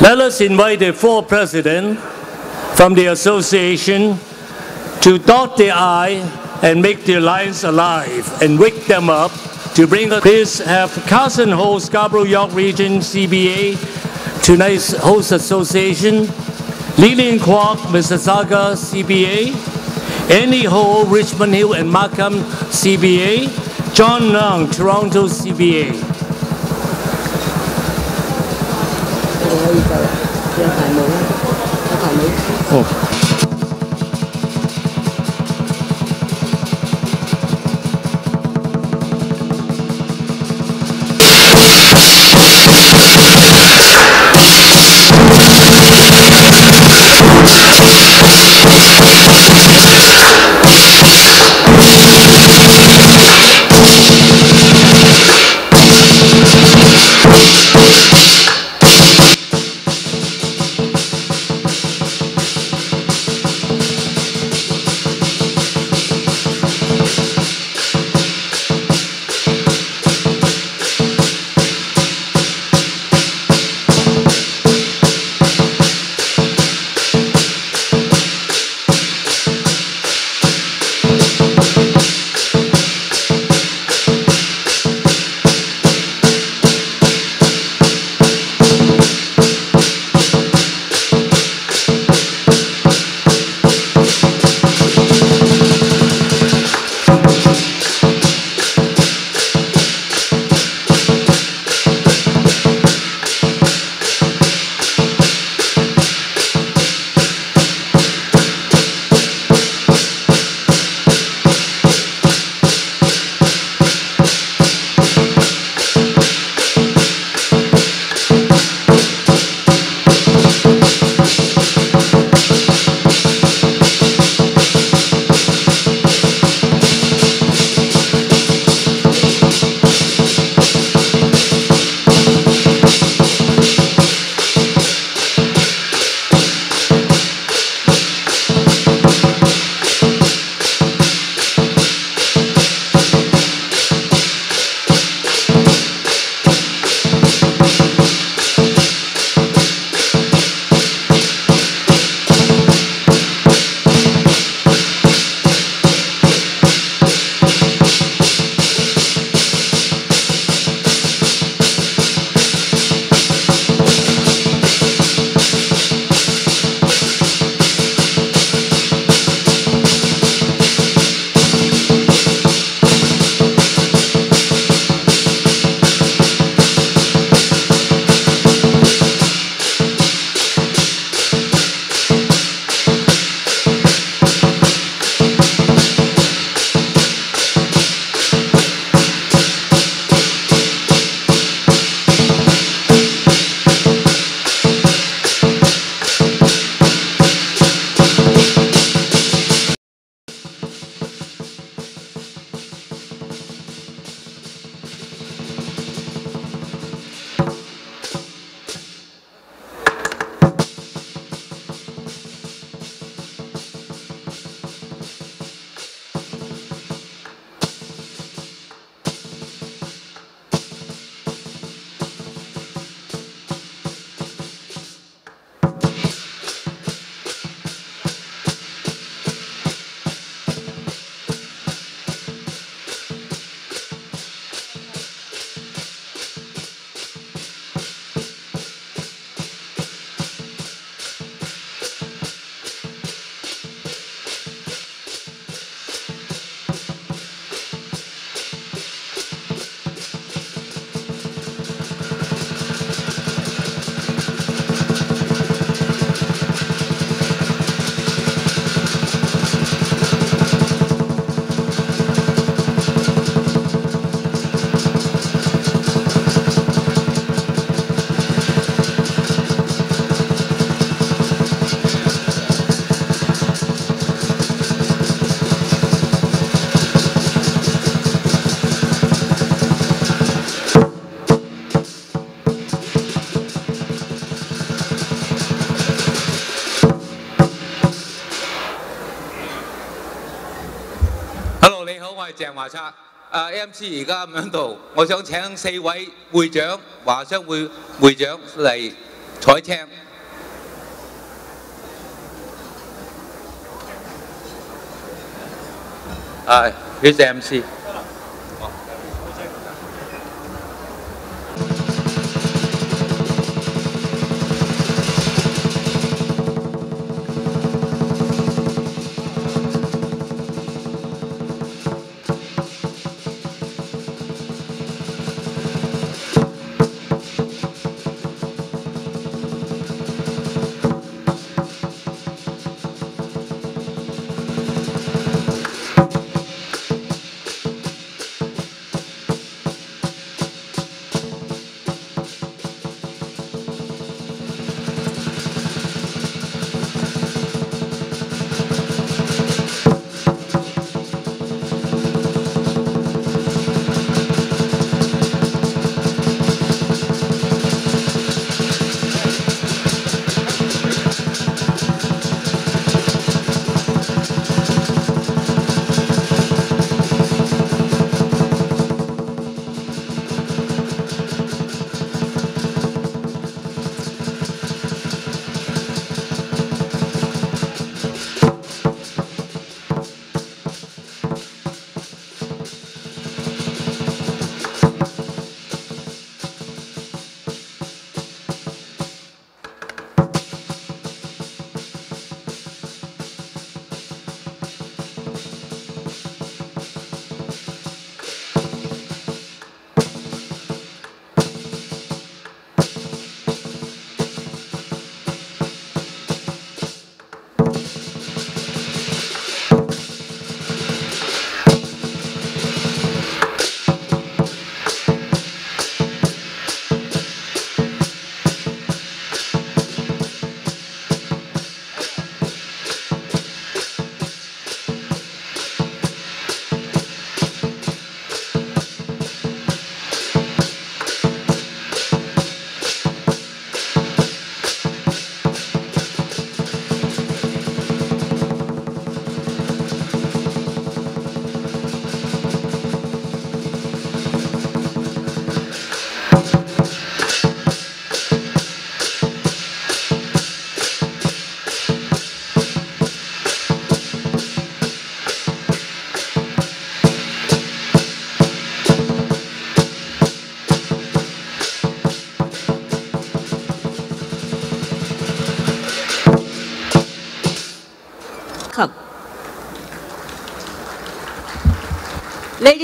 Let us invite the four president from the association to dot the I and make their lives alive and wake them up to bring us. Please have Carson Ho, Scarborough York Region CBA, tonight's host association, Lillian Kwok, Mississauga CBA, Annie Ho, Richmond Hill and Markham CBA, John Nung, Toronto CBA. 可以走啦，有排冇啦，有排冇。Hello，鄭華策。誒、MC 而家咁樣度，我想請四位會長、華商會會長嚟採聽。係，呢只 MC。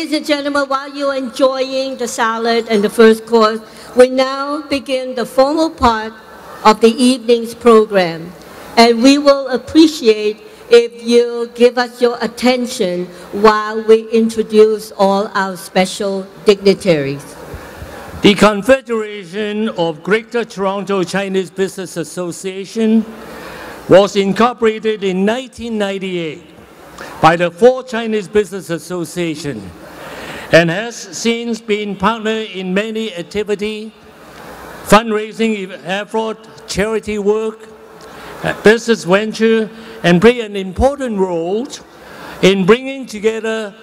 Ladies and gentlemen, while you're enjoying the salad and the first course, we now begin the formal part of the evening's program. And we will appreciate if you give us your attention while we introduce all our special dignitaries. The Confederation of Greater Toronto Chinese Business Association was incorporated in 1998 by the Four Chinese Business Association and has since been partner in many activities, fundraising effort, charity work, business venture, and play an important role in bringing together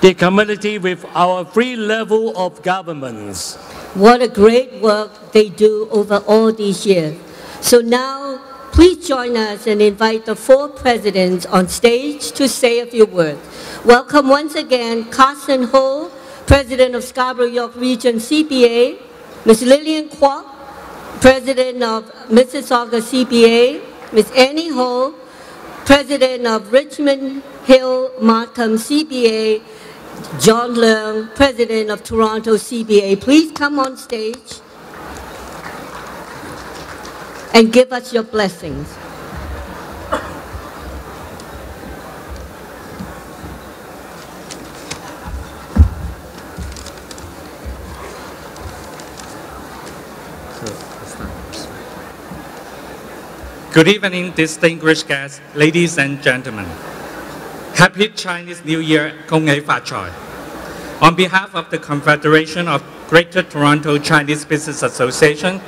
the community with our three level of governments. What a great work they do over all these years. So now Please join us and invite the four presidents on stage to say a few words. Welcome once again Carson Ho, President of Scarborough York Region CBA, Ms. Lillian Kwok, President of Mississauga CBA, Ms. Annie Ho, President of Richmond Hill Markham CBA, John Leung, President of Toronto CBA. Please come on stage. And give us your blessings. Good evening, distinguished guests, ladies and gentlemen. Happy Chinese New Year, Gong Ei Fa Chai. On behalf of the Confederation of Greater Toronto Chinese Business Association,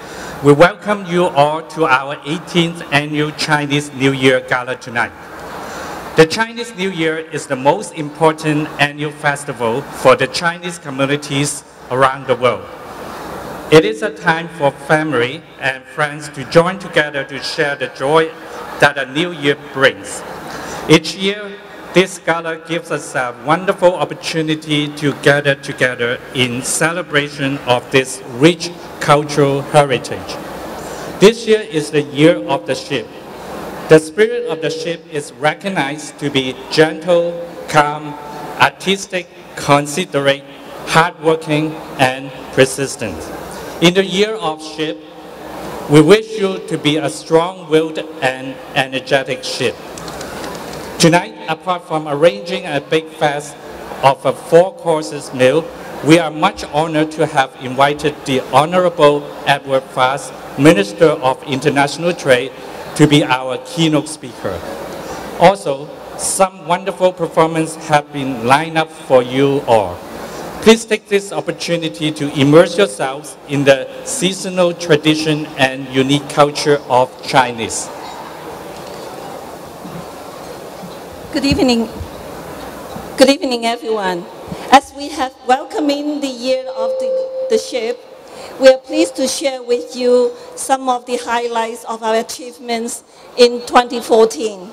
we welcome you all to our 18th annual Chinese New Year Gala tonight. The Chinese New Year is the most important annual festival for the Chinese communities around the world. It is a time for family and friends to join together to share the joy that a new year brings. Each year, this gala gives us a wonderful opportunity to gather together in celebration of this rich cultural heritage. This year is the year of the ship. The spirit of the ship is recognized to be gentle, calm, artistic, considerate, hardworking, and persistent. In the year of ship, we wish you to be a strong-willed and energetic ship. Tonight, apart from arranging a big fest of a four courses meal, we are much honored to have invited the Honorable Edward Fast, Minister of International Trade, to be our keynote speaker. Also, some wonderful performances have been lined up for you all. Please take this opportunity to immerse yourselves in the seasonal tradition and unique culture of Chinese. Good evening. Good evening, everyone. As we have welcoming the year of the, the ship, we are pleased to share with you some of the highlights of our achievements in 2014.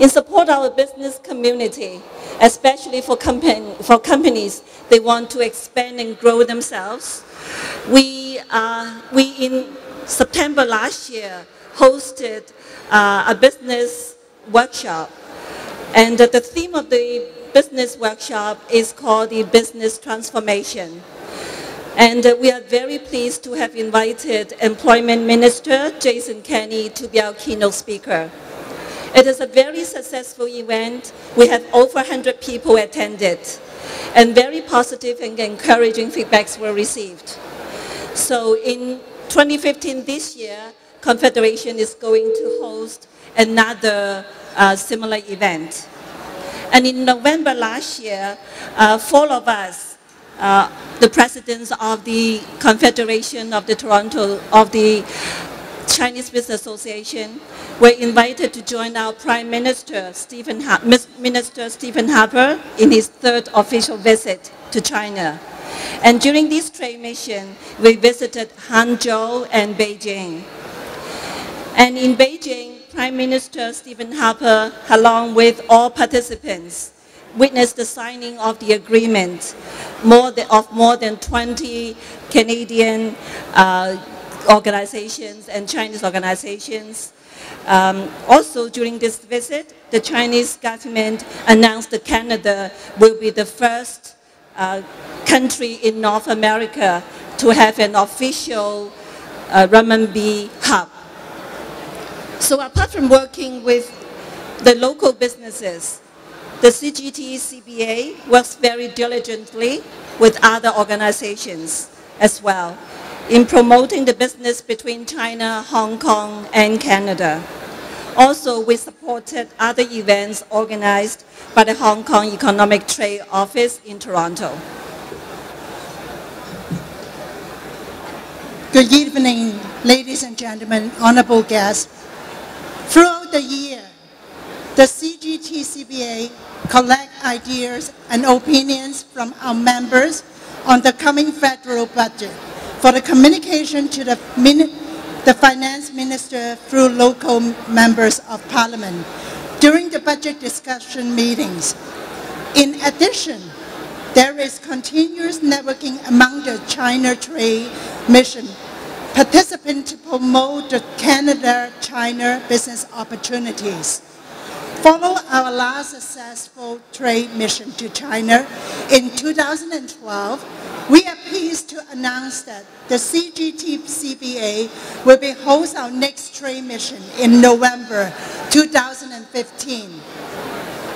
In support of our business community, especially for, company, for companies, they want to expand and grow themselves. We, uh, we in September last year hosted uh, a business workshop and the theme of the business workshop is called the business transformation. And uh, we are very pleased to have invited Employment Minister Jason Kenney to be our keynote speaker. It is a very successful event. We have over 100 people attended and very positive and encouraging feedbacks were received. So in 2015 this year, Confederation is going to host another uh, similar event. And in November last year, uh, four of us, uh, the presidents of the Confederation of the Toronto, of the Chinese Business Association, were invited to join our Prime Minister, Stephen ha Minister Stephen Harper, in his third official visit to China. And during this trade mission, we visited Hangzhou and Beijing. And in Beijing, Prime Minister Stephen Harper, along with all participants, witnessed the signing of the agreement more than, of more than 20 Canadian uh, organizations and Chinese organizations. Um, also during this visit, the Chinese government announced that Canada will be the first uh, country in North America to have an official uh, hub. So apart from working with the local businesses, the CGT CBA works very diligently with other organizations as well in promoting the business between China, Hong Kong, and Canada. Also, we supported other events organized by the Hong Kong Economic Trade Office in Toronto. Good evening, ladies and gentlemen, honorable guests. Throughout the year, the CGTCBA collect ideas and opinions from our members on the coming federal budget for the communication to the, the finance minister through local members of parliament during the budget discussion meetings. In addition, there is continuous networking among the China Trade Mission participant to promote the Canada-China business opportunities. Follow our last successful trade mission to China in 2012, we are pleased to announce that the CGT-CBA will be host our next trade mission in November 2015.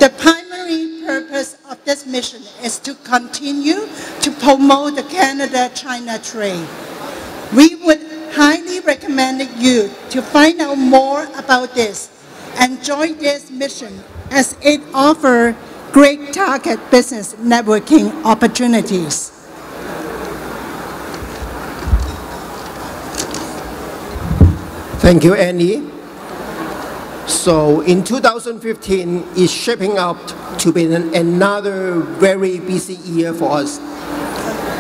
The primary purpose of this mission is to continue to promote the Canada-China trade. We would highly recommend you to find out more about this and join this mission as it offers great target business networking opportunities. Thank you, Annie. So in 2015, it's shaping up to be another very busy year for us.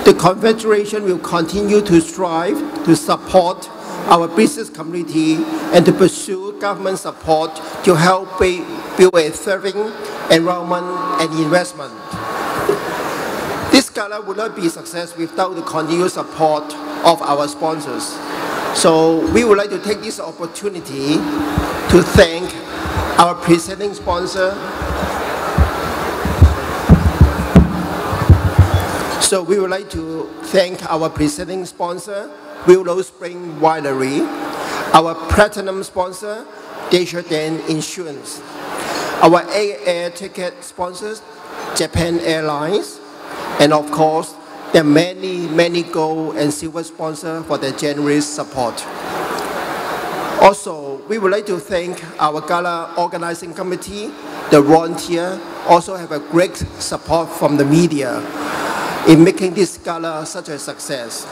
The Confederation will continue to strive to support our business community and to pursue government support to help build a thriving environment and investment. This gala would not be a success without the continued support of our sponsors. So we would like to take this opportunity to thank our presenting sponsor. So we would like to thank our presenting sponsor, Willow Spring Winery, our platinum sponsor, Desjardins Insurance, our air ticket sponsors, Japan Airlines, and of course, the many, many gold and silver sponsors for their generous support. Also, we would like to thank our gala organizing committee, the volunteer, also have a great support from the media in making this gala such a success.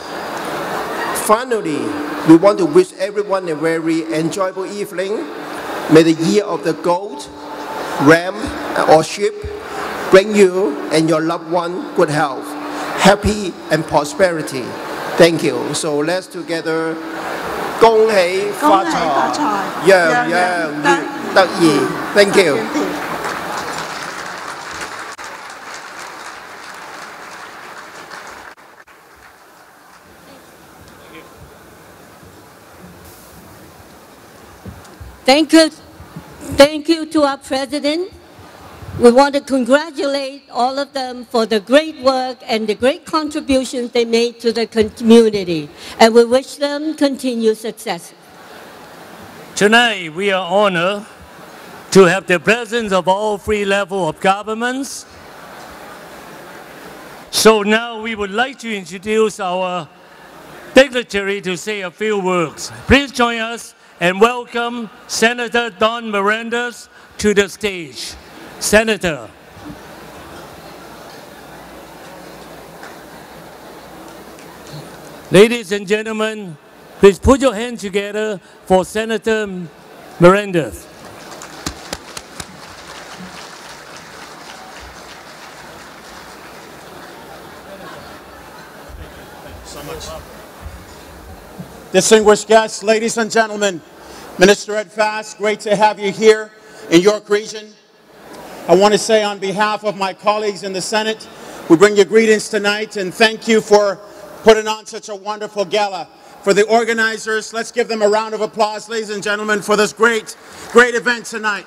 Finally, we want to wish everyone a very enjoyable evening. May the year of the goat, ram, or sheep bring you and your loved one good health, happy and prosperity. Thank you. So let's together 恭喜发财，样样越得意。Thank you. Thank you. Thank you to our president. We want to congratulate all of them for the great work and the great contributions they made to the community. And we wish them continued success. Tonight, we are honored to have the presence of all three levels of governments. So now we would like to introduce our dignitary to say a few words. Please join us and welcome Senator Don Mirandas to the stage. Senator. Ladies and gentlemen, please put your hands together for Senator Mirandas. Distinguished guests, ladies and gentlemen, Minister Ed Fast, great to have you here in York Region. I want to say on behalf of my colleagues in the Senate, we bring you greetings tonight and thank you for putting on such a wonderful gala. For the organizers, let's give them a round of applause, ladies and gentlemen, for this great, great event tonight.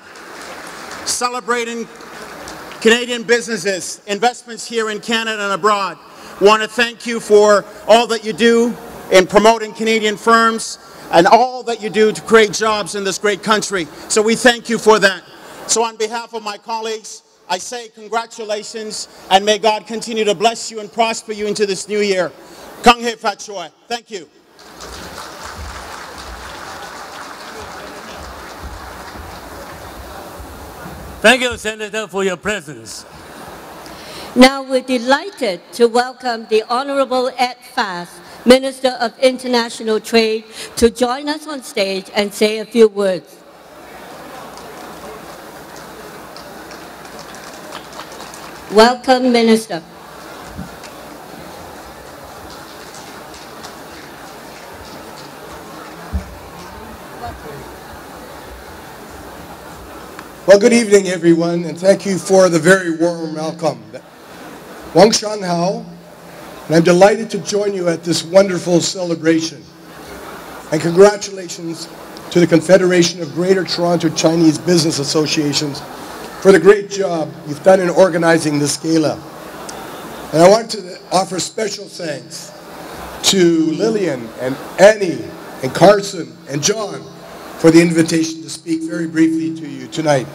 Celebrating Canadian businesses, investments here in Canada and abroad. Want to thank you for all that you do in promoting Canadian firms and all that you do to create jobs in this great country. So we thank you for that. So on behalf of my colleagues, I say congratulations and may God continue to bless you and prosper you into this new year. Kang He Fat Choi. Thank you. Thank you, Senator, for your presence. Now we're delighted to welcome the Honorable Ed Fast, Minister of International Trade, to join us on stage and say a few words. Welcome, Minister. Well, good evening, everyone, and thank you for the very warm welcome. Wang Shan Hao, and I'm delighted to join you at this wonderful celebration. And congratulations to the Confederation of Greater Toronto Chinese Business Associations for the great job you've done in organizing this gala. And I want to offer special thanks to Lillian and Annie and Carson and John for the invitation to speak very briefly to you tonight.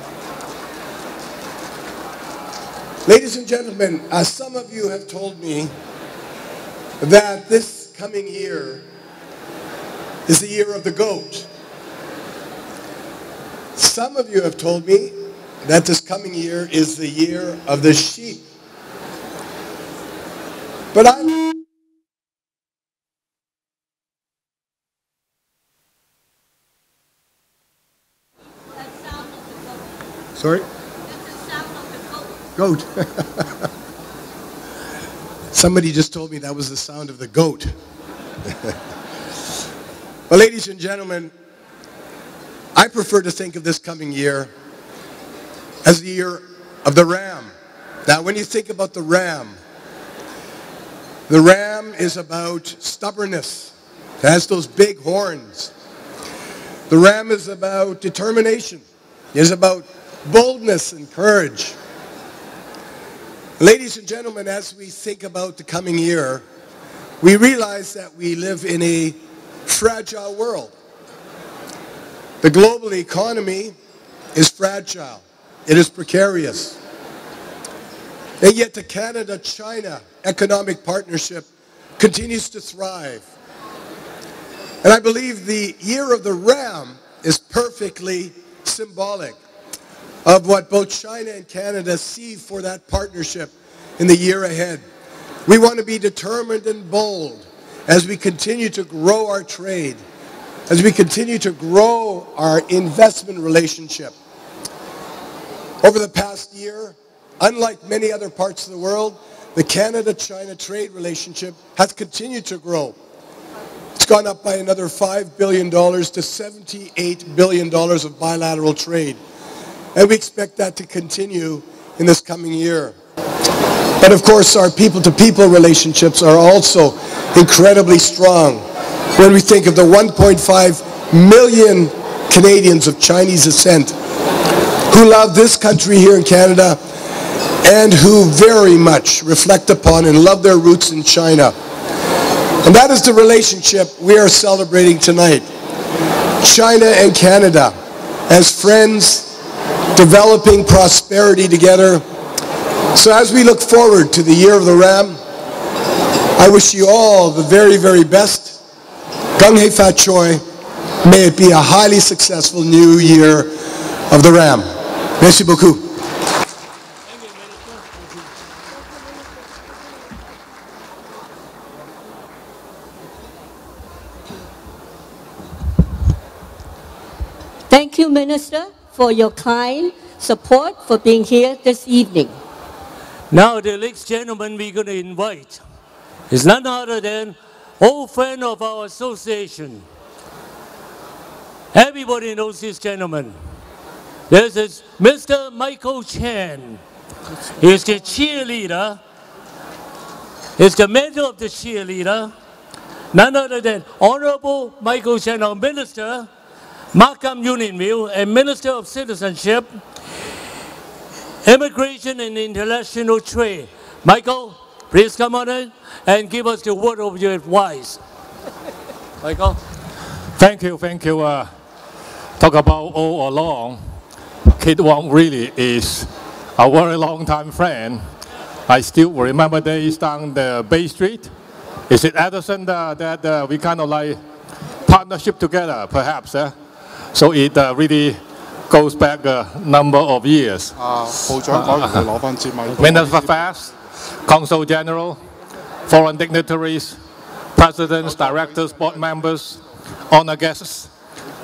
Ladies and gentlemen, as some of you have told me that this coming year is the year of the goat. Some of you have told me that this coming year is the year of the sheep. But I'm Sorry? Goat. Somebody just told me that was the sound of the goat. well, ladies and gentlemen, I prefer to think of this coming year as the year of the ram. Now, when you think about the ram, the ram is about stubbornness. It has those big horns. The ram is about determination. It is about boldness and courage. Ladies and gentlemen, as we think about the coming year, we realize that we live in a fragile world. The global economy is fragile. It is precarious. And yet the Canada-China economic partnership continues to thrive. And I believe the year of the ram is perfectly symbolic of what both China and Canada see for that partnership in the year ahead. We want to be determined and bold as we continue to grow our trade, as we continue to grow our investment relationship. Over the past year, unlike many other parts of the world, the Canada-China trade relationship has continued to grow. It's gone up by another $5 billion to $78 billion of bilateral trade. And we expect that to continue in this coming year. But of course, our people-to-people -people relationships are also incredibly strong. When we think of the 1.5 million Canadians of Chinese descent who love this country here in Canada and who very much reflect upon and love their roots in China. And that is the relationship we are celebrating tonight. China and Canada as friends, developing prosperity together. So as we look forward to the year of the Ram, I wish you all the very, very best. Gung Hei Fat Choi. May it be a highly successful new year of the Ram. Merci beaucoup. Thank you, Minister for your kind support for being here this evening. Now the next gentleman we're going to invite is none other than old friend of our association. Everybody knows this gentleman. This is Mr. Michael Chan. He's the cheerleader. He's the mentor of the cheerleader. None other than Honorable Michael Chan, our minister, Markham Unionville, a Minister of Citizenship, Immigration and International Trade. Michael, please come on in and give us the word of your advice. Michael? Thank you, thank you. Uh, talk about all along, Kit Wong really is a very long time friend. I still remember days down the Bay Street. Is it Edison uh, that uh, we kind of like partnership together, perhaps? Uh? So it uh, really goes back a number of years. Uh, Minister of Affairs, Consul General, foreign dignitaries, presidents, directors, board members, honor guests,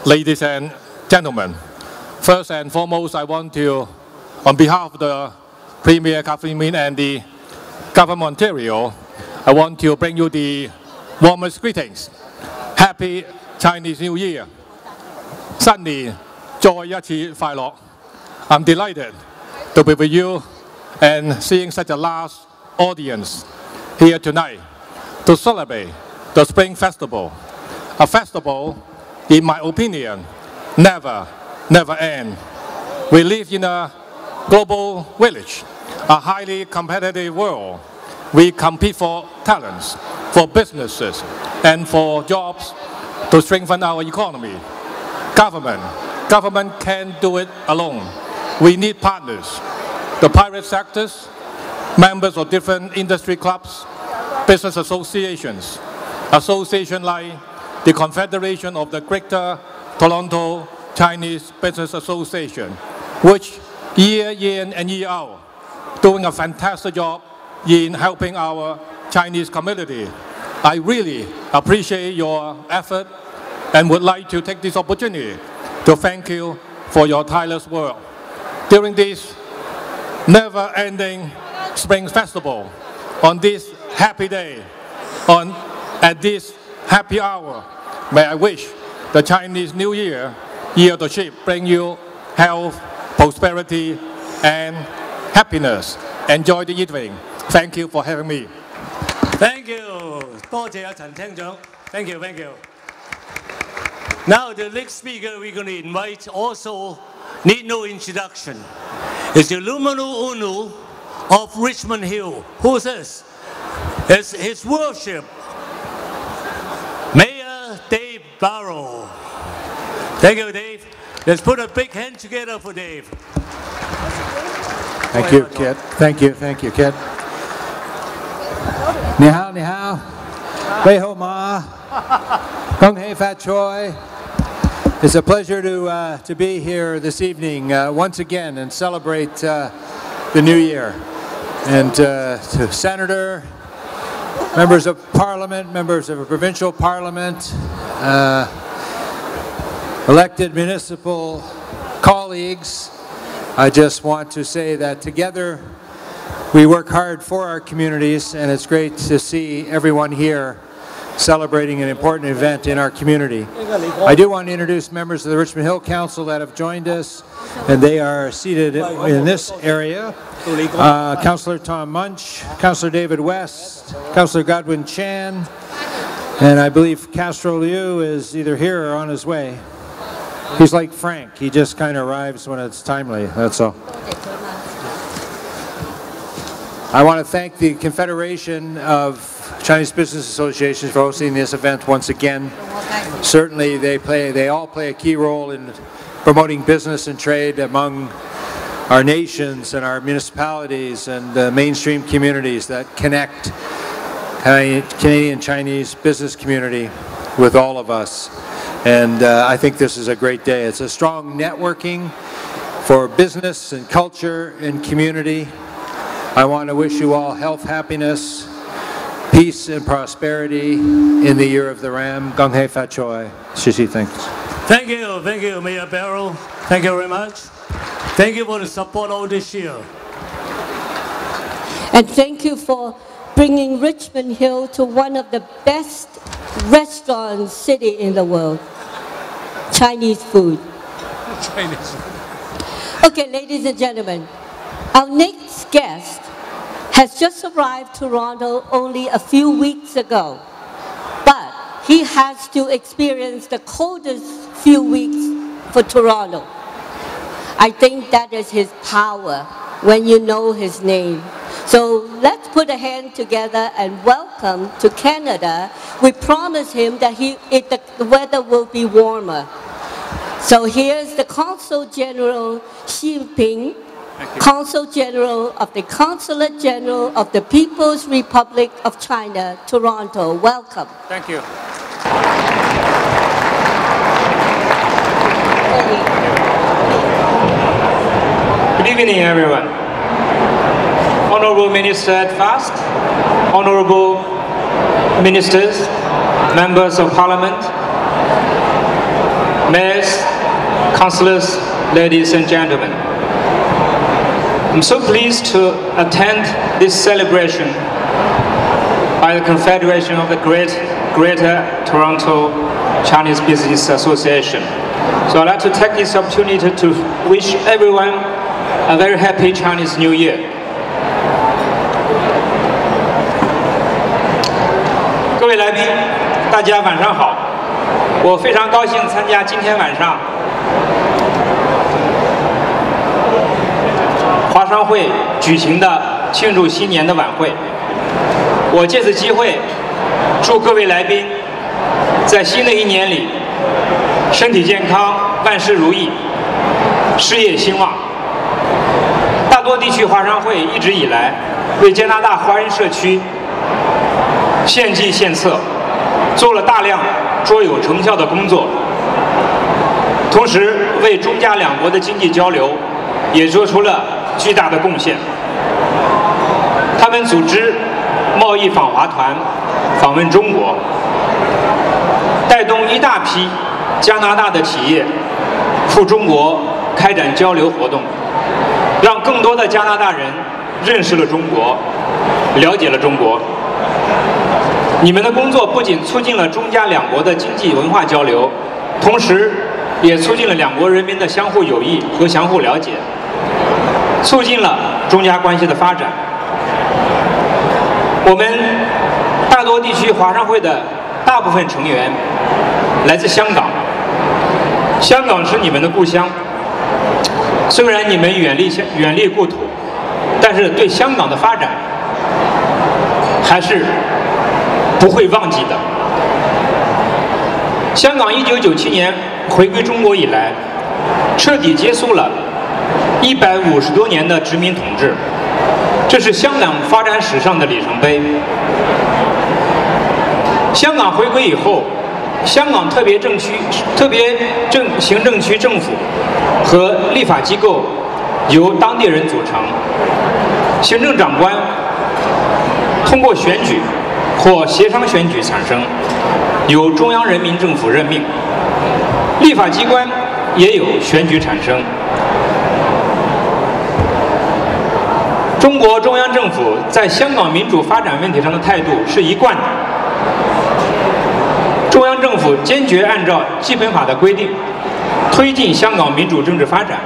ladies and gentlemen. First and foremost, I want to, on behalf of the Premier Kathleen Wynne and the Government of Ontario, I want to bring you the warmest greetings. Happy Chinese New Year. 新年再一次快乐。I'm delighted to be with you and seeing such a large audience here tonight to celebrate the Spring Festival. A festival, in my opinion, never, never end. We live in a global village, a highly competitive world. We compete for talents, for businesses, and for jobs to strengthen our economy government. Government can't do it alone. We need partners. The private sectors, members of different industry clubs, business associations, association like the Confederation of the Greater Toronto Chinese Business Association, which year in and year out doing a fantastic job in helping our Chinese community. I really appreciate your effort and would like to take this opportunity to thank you for your tireless work. During this never-ending Spring Festival, on this happy day, on at this happy hour, may I wish the Chinese New Year, Year of the Sheep, bring you health, prosperity, and happiness. Enjoy the evening. Thank you for having me. Thank you，多谢阿陈厅长，thank you，thank you。 Now the next speaker we're going to invite also need no introduction. It's the Lumanu Unu of Richmond Hill. Who's this? It's His Worship, Mayor Dave Barrow. Thank you, Dave. Let's put a big hand together for Dave. Thank you, Kit. Thank you, thank you, Kit. Ni hao, ni hao. Ma. Kung hei fat choi. It's a pleasure to, uh, to be here this evening uh, once again and celebrate uh, the new year. And uh, to Senator, members of Parliament, members of a provincial Parliament, uh, elected municipal colleagues, I just want to say that together we work hard for our communities and it's great to see everyone here celebrating an important event in our community. I do want to introduce members of the Richmond Hill Council that have joined us and they are seated in this area. Uh, Councillor Tom Muench, Councillor David West, Councillor Godwin Chan, and I believe Castro Liu is either here or on his way. He's like Frank. He just kind of arrives when it's timely. That's all. I want to thank the Confederation of Chinese Business Associations for hosting this event once again. Certainly, they play. They all play a key role in promoting business and trade among our nations and our municipalities and the mainstream communities that connect Canadian Chinese business community with all of us. And uh, I think this is a great day. It's a strong networking for business and culture and community. I want to wish you all health, happiness, peace and prosperity in the year of the Ram. Gong Hei Fat Choi. Shishi, thanks. Thank you, thank you, Mayor Barrow. Thank you very much. Thank you for the support all this year. And thank you for bringing Richmond Hill to one of the best restaurant city in the world. Chinese food. Chinese. Okay, ladies and gentlemen, our next guest has just arrived Toronto only a few weeks ago, but he has to experience the coldest few weeks for Toronto. I think that is his power when you know his name. So let's put a hand together and welcome to Canada. We promise him that he, it, the weather will be warmer. So here's the Consul General Xi Ping, Consul General of the Consulate General of the People's Republic of China, Toronto. Welcome. Thank you. Good evening, everyone. Honorable Minister Ed Fast, Honorable Ministers, Members of Parliament, Mayors, Councillors, ladies and gentlemen. I'm so pleased to attend this celebration by the Confederation of the Great, Greater Toronto Chinese Business Association. So I'd like to take this opportunity to wish everyone a very happy Chinese New Year. 各位来宾，大家晚上好！我非常高兴参加今天晚上 华商会举行的庆祝新年的晚会。我借此机会祝各位来宾在新的一年里身体健康、万事如意、事业兴旺。大多地区华商会一直以来为加拿大华人社区献计献策，做了大量卓有成效的工作，同时为中加两国的经济交流也做出了巨大的贡献。他们组织贸易访华团访问中国，带动一大批加拿大的企业赴中国开展交流活动，让更多的加拿大人认识了中国，了解了中国。你们的工作不仅促进了中加两国的经济文化交流，同时也促进了两国人民的相互友谊和相互了解，促进了中加关系的发展。我们大多地区华商会的大部分成员来自香港，香港是你们的故乡。虽然你们远离乡远离故土，但是对香港的发展还是不会忘记的。香港一九九七年回归中国以来，彻底结束了一百五十多年的殖民统治，这是香港发展史上的里程碑。香港回归以后，香港特别政区、特别政行政区政府。和立法机构由当地人组成，行政长官通过选举或协商选举产生，由中央人民政府任命；立法机关也有选举产生。中国中央政府在香港民主发展问题上的态度是一贯的，中央政府坚决按照基本法的规定。推进香港民主政治发展，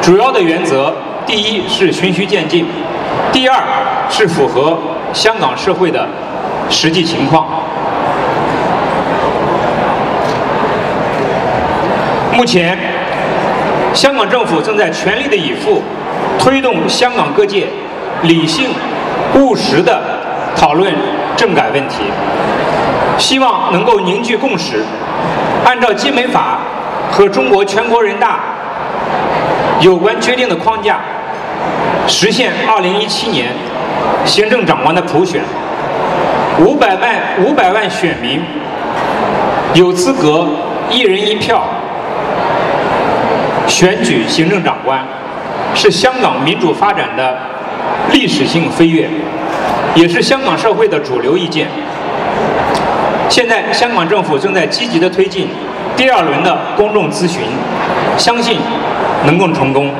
主要的原则，第一是循序渐进，第二是符合香港社会的实际情况。目前，香港政府正在全力的以赴推动香港各界理性、务实的讨论政改问题，希望能够凝聚共识，按照基本法。和中国全国人大有关决定的框架，实现2017年行政长官的普选，五百万五百万选民有资格一人一票选举行政长官，是香港民主发展的历史性飞跃，也是香港社会的主流意见。现在，香港政府正在积极的推进。第二轮的公众咨询，相信能够成功。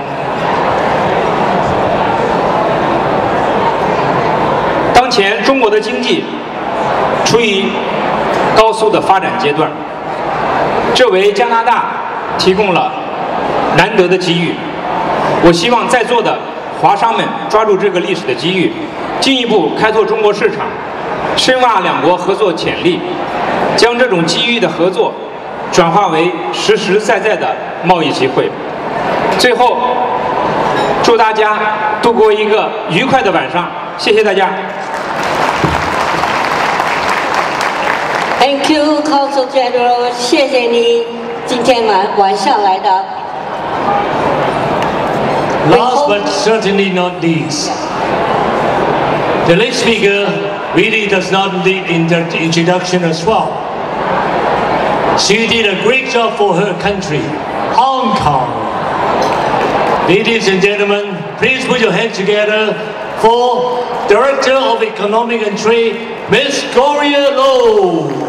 当前中国的经济处于高速的发展阶段，这为加拿大提供了难得的机遇。我希望在座的华商们抓住这个历史的机遇，进一步开拓中国市场，深挖两国合作潜力，将这种机遇的合作。转化为实实在在的贸易机会。最后，祝大家度过一个愉快的晚上。谢谢大家。Thank you, Consul General。谢谢你今天晚晚上来的。Last but certainly not least, the late speaker really does not need the introduction as well. She did a great job for her country, Hong Kong. Ladies and gentlemen, please put your hands together for Director of Economic and Trade, Ms. Gloria Low.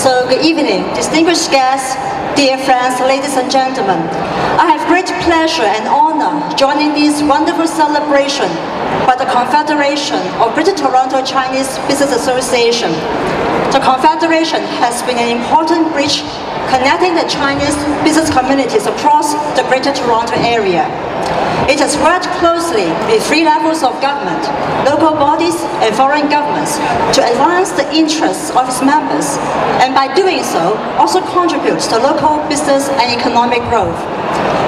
So good evening, distinguished guests, dear friends, ladies and gentlemen. I have great pleasure and honor joining this wonderful celebration by the Confederation of Greater Toronto Chinese Business Association. The Confederation has been an important bridge connecting the Chinese business communities across the Greater Toronto area. It has worked closely with three levels of government, local bodies and foreign governments to advance the interests of its members, and by doing so, also contributes to local business and economic growth.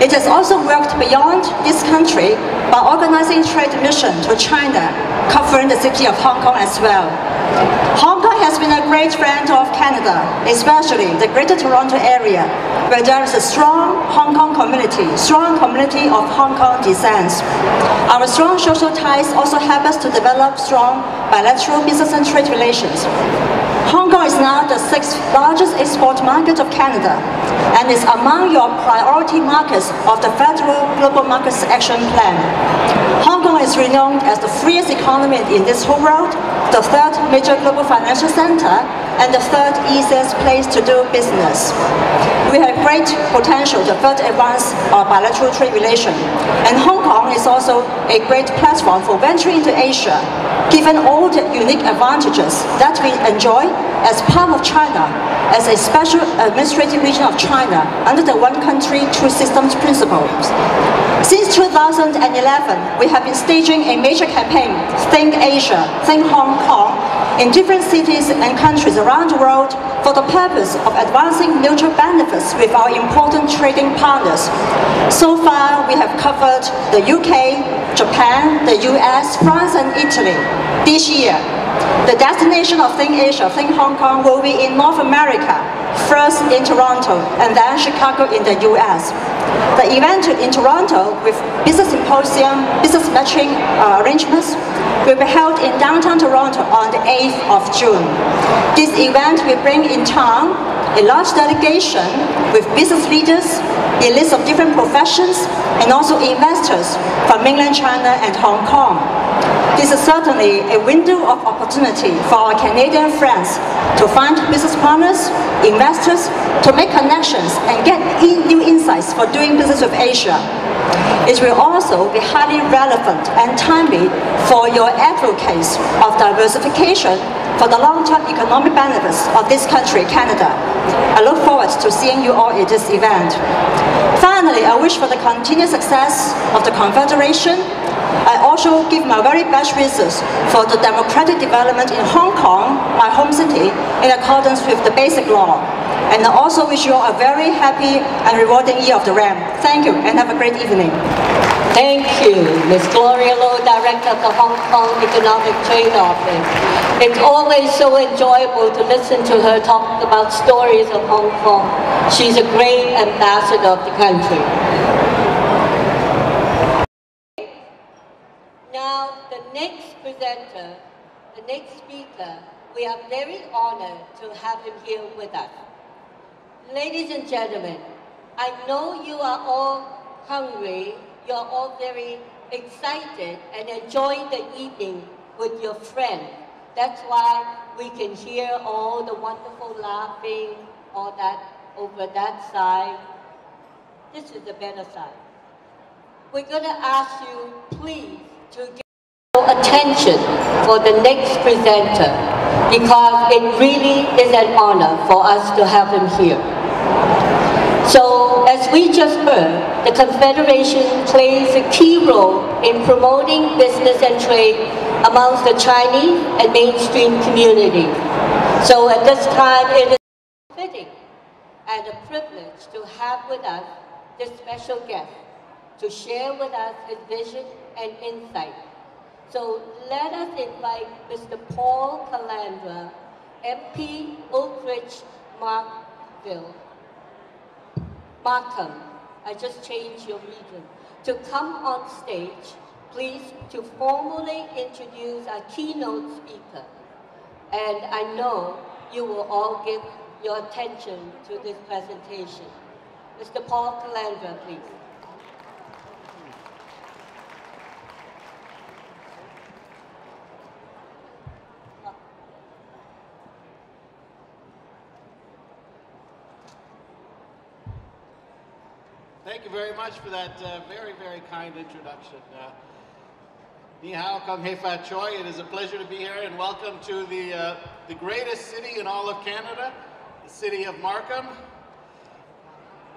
It has also worked beyond this country by organizing trade mission to China, covering the city of Hong Kong as well. Hong Kong has been a great friend of Canada, especially the Greater Toronto area, where there is a strong Hong Kong community, strong community of Hong Kong descent. Our strong social ties also help us to develop strong bilateral business and trade relations. Hong Kong is now the sixth largest export market of Canada and is among your priority markets of the Federal Global Markets Action Plan. Hong Kong is renowned as the freest economy in this whole world, the third major global financial center, and the third easiest place to do business. We have great potential to further advance our bilateral trade relation, and Hong Kong is also a great platform for venturing into Asia, given all the unique advantages that we enjoy as part of China, as a special administrative region of China under the one country, two systems principles. Since 2011, we have been staging a major campaign, Think Asia, Think Hong Kong, in different cities and countries around the world for the purpose of advancing mutual benefits with our important trading partners. So far, we have covered the UK, Japan, the US, France, and Italy. This year, the destination of Think Asia, Think Hong Kong will be in North America, first in Toronto and then Chicago in the US. The event in Toronto with business symposium, business matching uh, arrangements will be held in downtown Toronto on the 8th of June. This event will bring in town a large delegation with business leaders, a list of different professions, and also investors from mainland China and Hong Kong. This is certainly a window of opportunity for our Canadian friends to find business partners, investors, to make connections and get in new insights for doing business with Asia. It will also be highly relevant and timely for your advocates of diversification for the long-term economic benefits of this country, Canada. I look forward to seeing you all at this event. Finally, I wish for the continued success of the Confederation I also give my very best wishes for the democratic development in Hong Kong, my home city, in accordance with the basic law. And I also wish you all a very happy and rewarding year of the Ram. Thank you and have a great evening. Thank you, Ms. Gloria Loh, Director of the Hong Kong Economic Trade Office. It's always so enjoyable to listen to her talk about stories of Hong Kong. She's a great ambassador of the country. Next presenter, the next speaker, we are very honored to have him here with us. Ladies and gentlemen, I know you are all hungry, you are all very excited and enjoying the evening with your friends. That's why we can hear all the wonderful laughing, all that over that side. This is the better side. We're going to ask you, please, to attention for the next presenter because it really is an honor for us to have him here. So, as we just heard, the Confederation plays a key role in promoting business and trade amongst the Chinese and mainstream community. So at this time, it is fitting and a privilege to have with us this special guest to share with us his vision and insight so let us invite Mr. Paul Calandra, MP Oakridge Markville, Markham, I just changed your region, to come on stage, please, to formally introduce our keynote speaker. And I know you will all give your attention to this presentation. Mr. Paul Calandra, please. Thank you very much for that uh, very, very kind introduction. Uh, Ni hao, kong hei fa choi. It is a pleasure to be here and welcome to the, uh, the greatest city in all of Canada, the city of Markham.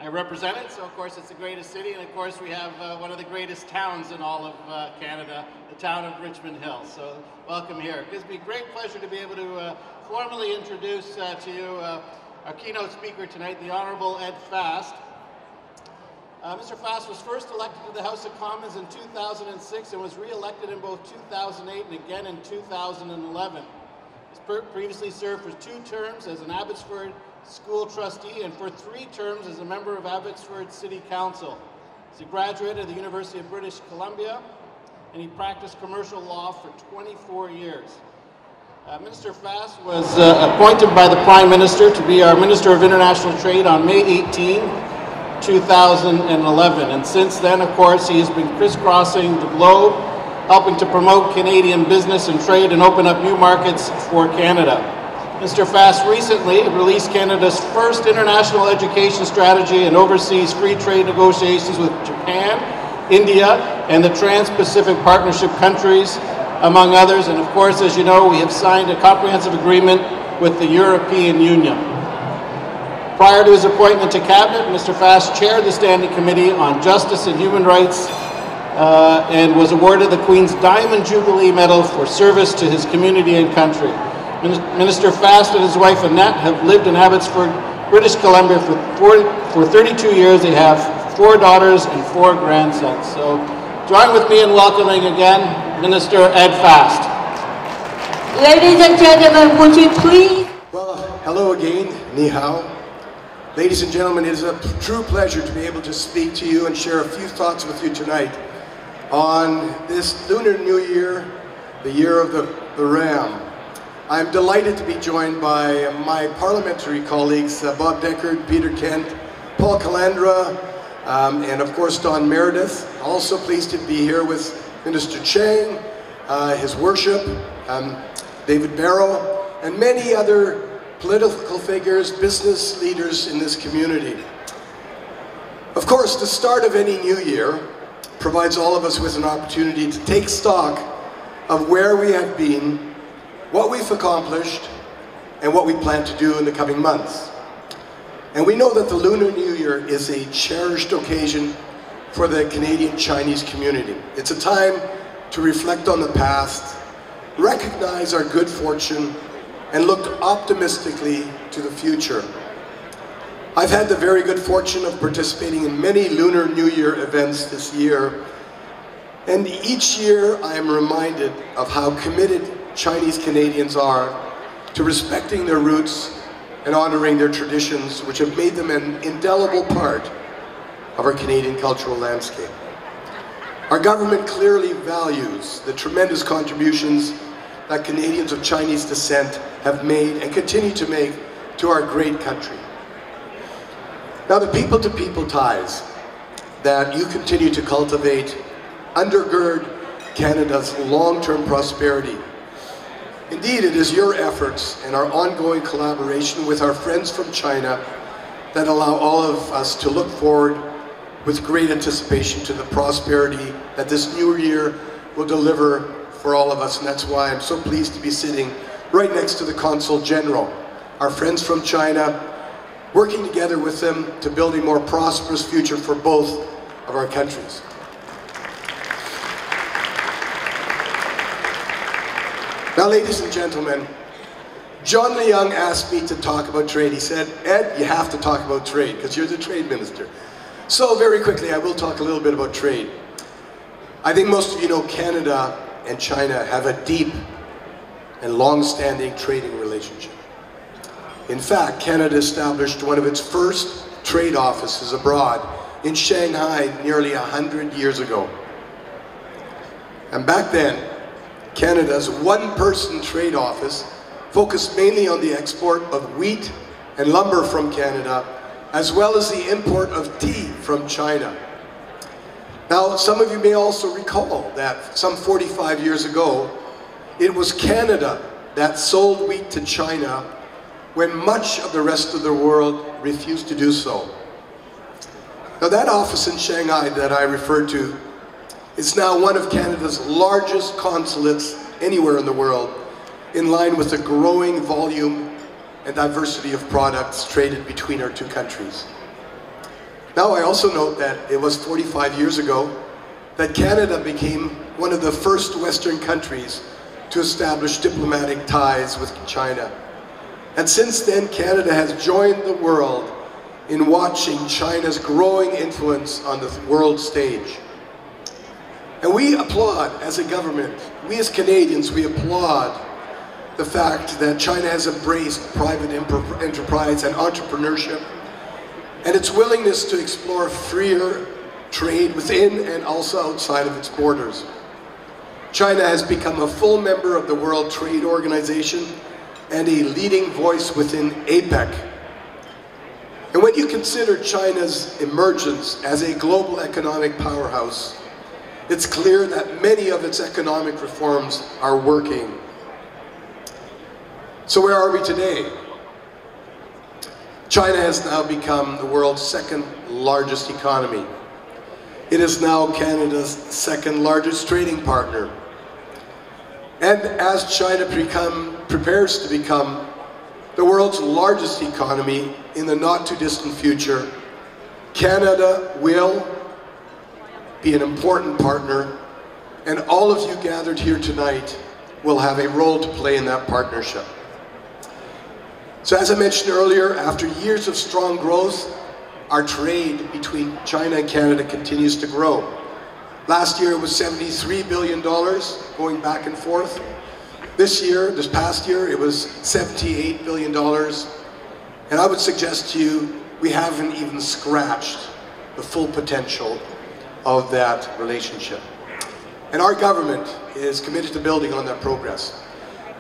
I represent it, so of course it's the greatest city, and of course we have uh, one of the greatest towns in all of uh, Canada, the town of Richmond Hill. So welcome here. It gives me great pleasure to be able to uh, formally introduce uh, to you uh, our keynote speaker tonight, the Honorable Ed Fast. Uh, Mr. Fast was first elected to the House of Commons in 2006 and was re-elected in both 2008 and again in 2011. He's previously served for two terms as an Abbotsford school trustee and for three terms as a member of Abbotsford City Council. He's a graduate of the University of British Columbia and he practiced commercial law for 24 years. Uh, Minister Fast was uh, appointed by the Prime Minister to be our Minister of International Trade on May 18, 2011. And since then, of course, he has been crisscrossing the globe, helping to promote Canadian business and trade and open up new markets for Canada. Mr. Fast recently released Canada's first international education strategy and oversees free trade negotiations with Japan, India, and the Trans-Pacific Partnership countries, among others. And of course, as you know, we have signed a comprehensive agreement with the European Union. Prior to his appointment to Cabinet, Mr. Fast chaired the Standing Committee on Justice and Human Rights uh, and was awarded the Queen's Diamond Jubilee Medal for service to his community and country. Minister Fast and his wife Annette have lived in Abbotsford, British Columbia for, four, for 32 years. They have four daughters and four grandsons. So join with me in welcoming again Minister Ed Fast. Ladies and gentlemen, would you please? Well, hello again, ni hao. Ladies and gentlemen, it is a true pleasure to be able to speak to you and share a few thoughts with you tonight on this Lunar New Year, the year of the, the Ram. I'm delighted to be joined by my parliamentary colleagues, uh, Bob Dechert, Peter Kent, Paul Calandra, um, and of course Don Meredith. Also pleased to be here with Minister Chan, uh, His Worship, um, David Barrow, and many other political figures, business leaders in this community. Of course, the start of any new year provides all of us with an opportunity to take stock of where we have been what we've accomplished, and what we plan to do in the coming months. And we know that the Lunar New Year is a cherished occasion for the Canadian Chinese community. It's a time to reflect on the past, recognize our good fortune, and looked optimistically to the future. I've had the very good fortune of participating in many Lunar New Year events this year, and each year I am reminded of how committed Chinese Canadians are to respecting their roots and honoring their traditions, which have made them an indelible part of our Canadian cultural landscape. Our government clearly values the tremendous contributions that Canadians of Chinese descent have made and continue to make to our great country. Now the people-to-people -people ties that you continue to cultivate undergird Canada's long-term prosperity Indeed, it is your efforts and our ongoing collaboration with our friends from China that allow all of us to look forward with great anticipation to the prosperity that this new year will deliver for all of us. And that's why I'm so pleased to be sitting right next to the Consul General, our friends from China, working together with them to build a more prosperous future for both of our countries. Now, ladies and gentlemen, John Leung asked me to talk about trade. He said, Ed, you have to talk about trade because you're the trade minister. So very quickly, I will talk a little bit about trade. I think most of you know Canada and China have a deep and long-standing trading relationship. In fact, Canada established one of its first trade offices abroad in Shanghai nearly 100 years ago. And back then, Canada's one-person trade office focused mainly on the export of wheat and lumber from Canada, as well as the import of tea from China. Now, some of you may also recall that some 45 years ago, it was Canada that sold wheat to China when much of the rest of the world refused to do so. Now that office in Shanghai that I referred to is now one of Canada's largest consulates anywhere in the world, in line with the growing volume and diversity of products traded between our two countries. Now I also note that it was 45 years ago that Canada became one of the first Western countries to establish diplomatic ties with China. And since then, Canada has joined the world in watching China's growing influence on the world stage. And we applaud as a government, we as Canadians, we applaud the fact that China has embraced private enterprise and entrepreneurship and its willingness to explore freer trade within and also outside of its borders. China has become a full member of the World Trade Organization and a leading voice within APEC. And when you consider China's emergence as a global economic powerhouse, it's clear that many of its economic reforms are working. So where are we today? China has now become the world's second largest economy. It is now Canada's second largest trading partner. And as China become, prepares to become the world's largest economy in the not too distant future, Canada will be an important partner and all of you gathered here tonight will have a role to play in that partnership. So as I mentioned earlier, after years of strong growth, our trade between China and Canada continues to grow. Last year it was $73 billion going back and forth. This year, this past year, it was $78 billion. And I would suggest to you, we haven't even scratched the full potential of that relationship. And our government is committed to building on that progress.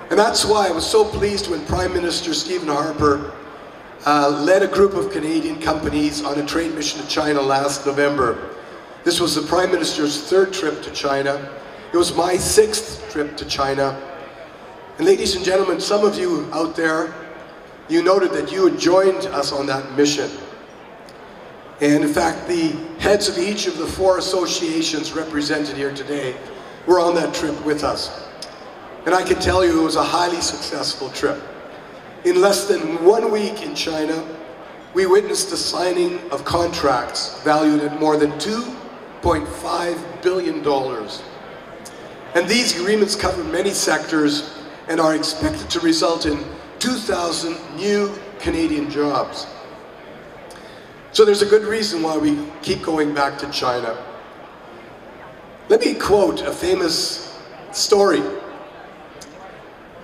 And that's why I was so pleased when Prime Minister Stephen Harper uh, led a group of Canadian companies on a trade mission to China last November. This was the Prime Minister's third trip to China. It was my sixth trip to China. And ladies and gentlemen, some of you out there, you noted that you had joined us on that mission. And in fact, the heads of each of the four associations represented here today were on that trip with us. And I can tell you it was a highly successful trip. In less than one week in China, we witnessed the signing of contracts valued at more than $2.5 billion. And these agreements cover many sectors and are expected to result in 2,000 new Canadian jobs. So there's a good reason why we keep going back to China. Let me quote a famous story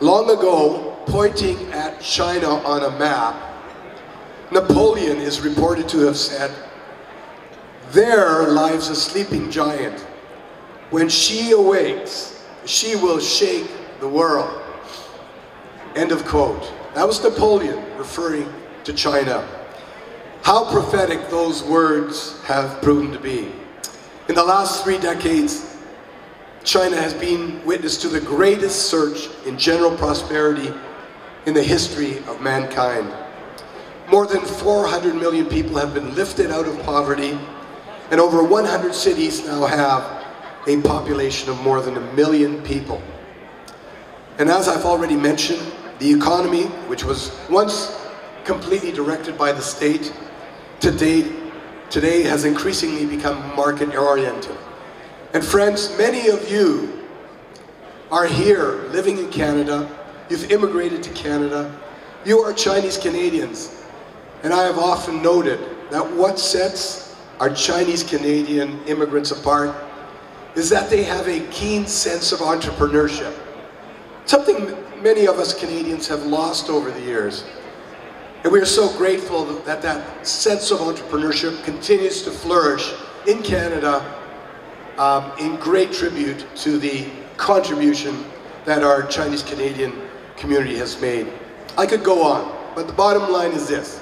Long ago, pointing at China on a map, Napoleon is reported to have said, There lies a sleeping giant. When she awakes, she will shake the world. End of quote. That was Napoleon referring to China. How prophetic those words have proven to be. In the last three decades, China has been witness to the greatest surge in general prosperity in the history of mankind. More than 400 million people have been lifted out of poverty, and over 100 cities now have a population of more than a million people. And as I've already mentioned, the economy, which was once completely directed by the state, today, today has increasingly become market-oriented. And friends, many of you are here living in Canada. You've immigrated to Canada. You are Chinese Canadians. And I have often noted that what sets our Chinese Canadian immigrants apart is that they have a keen sense of entrepreneurship. Something many of us Canadians have lost over the years. And we are so grateful that that sense of entrepreneurship continues to flourish in Canada um, in great tribute to the contribution that our Chinese Canadian community has made. I could go on, but the bottom line is this.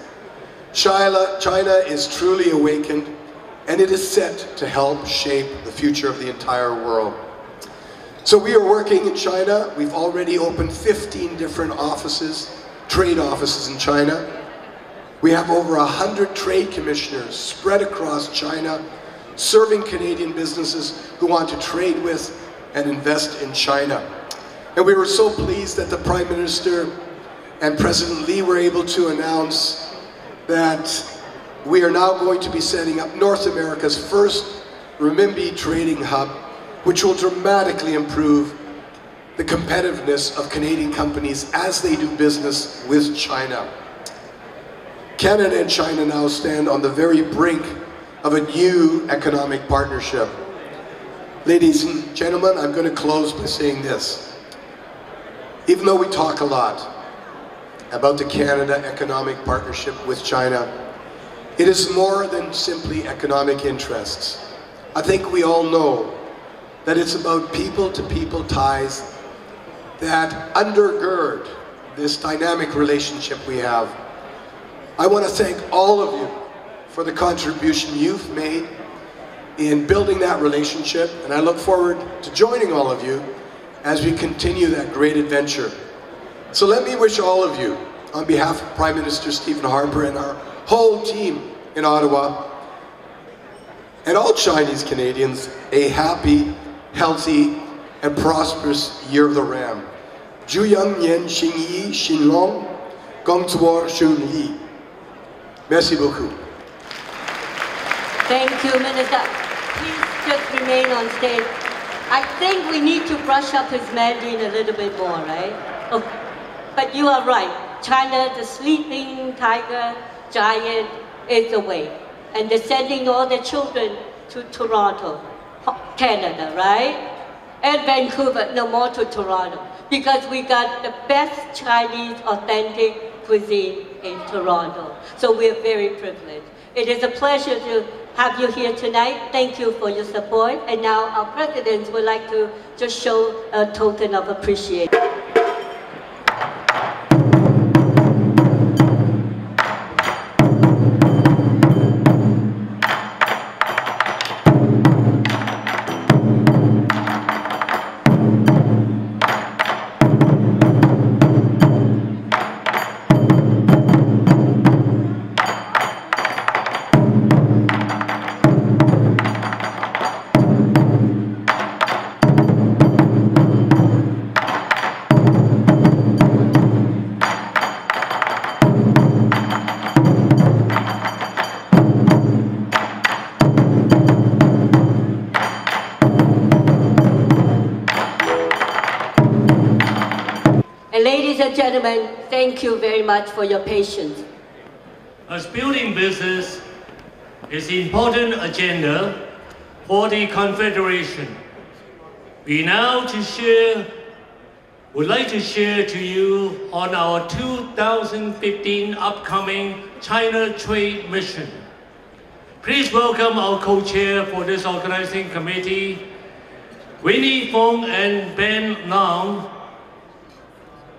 China, China is truly awakened and it is set to help shape the future of the entire world. So we are working in China. We've already opened 15 different offices, trade offices in China. We have over 100 trade commissioners spread across China serving Canadian businesses who want to trade with and invest in China. And we were so pleased that the Prime Minister and President Lee were able to announce that we are now going to be setting up North America's first renminbi trading hub, which will dramatically improve the competitiveness of Canadian companies as they do business with China. Canada and China now stand on the very brink of a new economic partnership. Ladies and gentlemen, I'm going to close by saying this. Even though we talk a lot about the Canada economic partnership with China, it is more than simply economic interests. I think we all know that it's about people-to-people -people ties that undergird this dynamic relationship we have. I want to thank all of you for the contribution you've made in building that relationship. And I look forward to joining all of you as we continue that great adventure. So let me wish all of you, on behalf of Prime Minister Stephen Harper and our whole team in Ottawa, and all Chinese Canadians, a happy, healthy, and prosperous Year of the Ram. Zhu Yang Nian Xin Yi Xin Long, Gong Yi. Merci beaucoup. Thank you, Minister. Please just remain on stage. I think we need to brush up his Mandarin a little bit more, right? Oh, but you are right. China, the sleeping tiger giant, is awake. And they're sending all their children to Toronto, Canada, right? And Vancouver, no more to Toronto. Because we got the best Chinese authentic cuisine in Toronto. So we're very privileged. It is a pleasure to have you here tonight. Thank you for your support. And now our president would like to just show a token of appreciation. Much for your patience. As building business is important agenda for the Confederation. We now to share, would like to share to you on our 2015 upcoming China Trade Mission. Please welcome our co-chair for this organizing committee, Winnie Fong and Ben Long,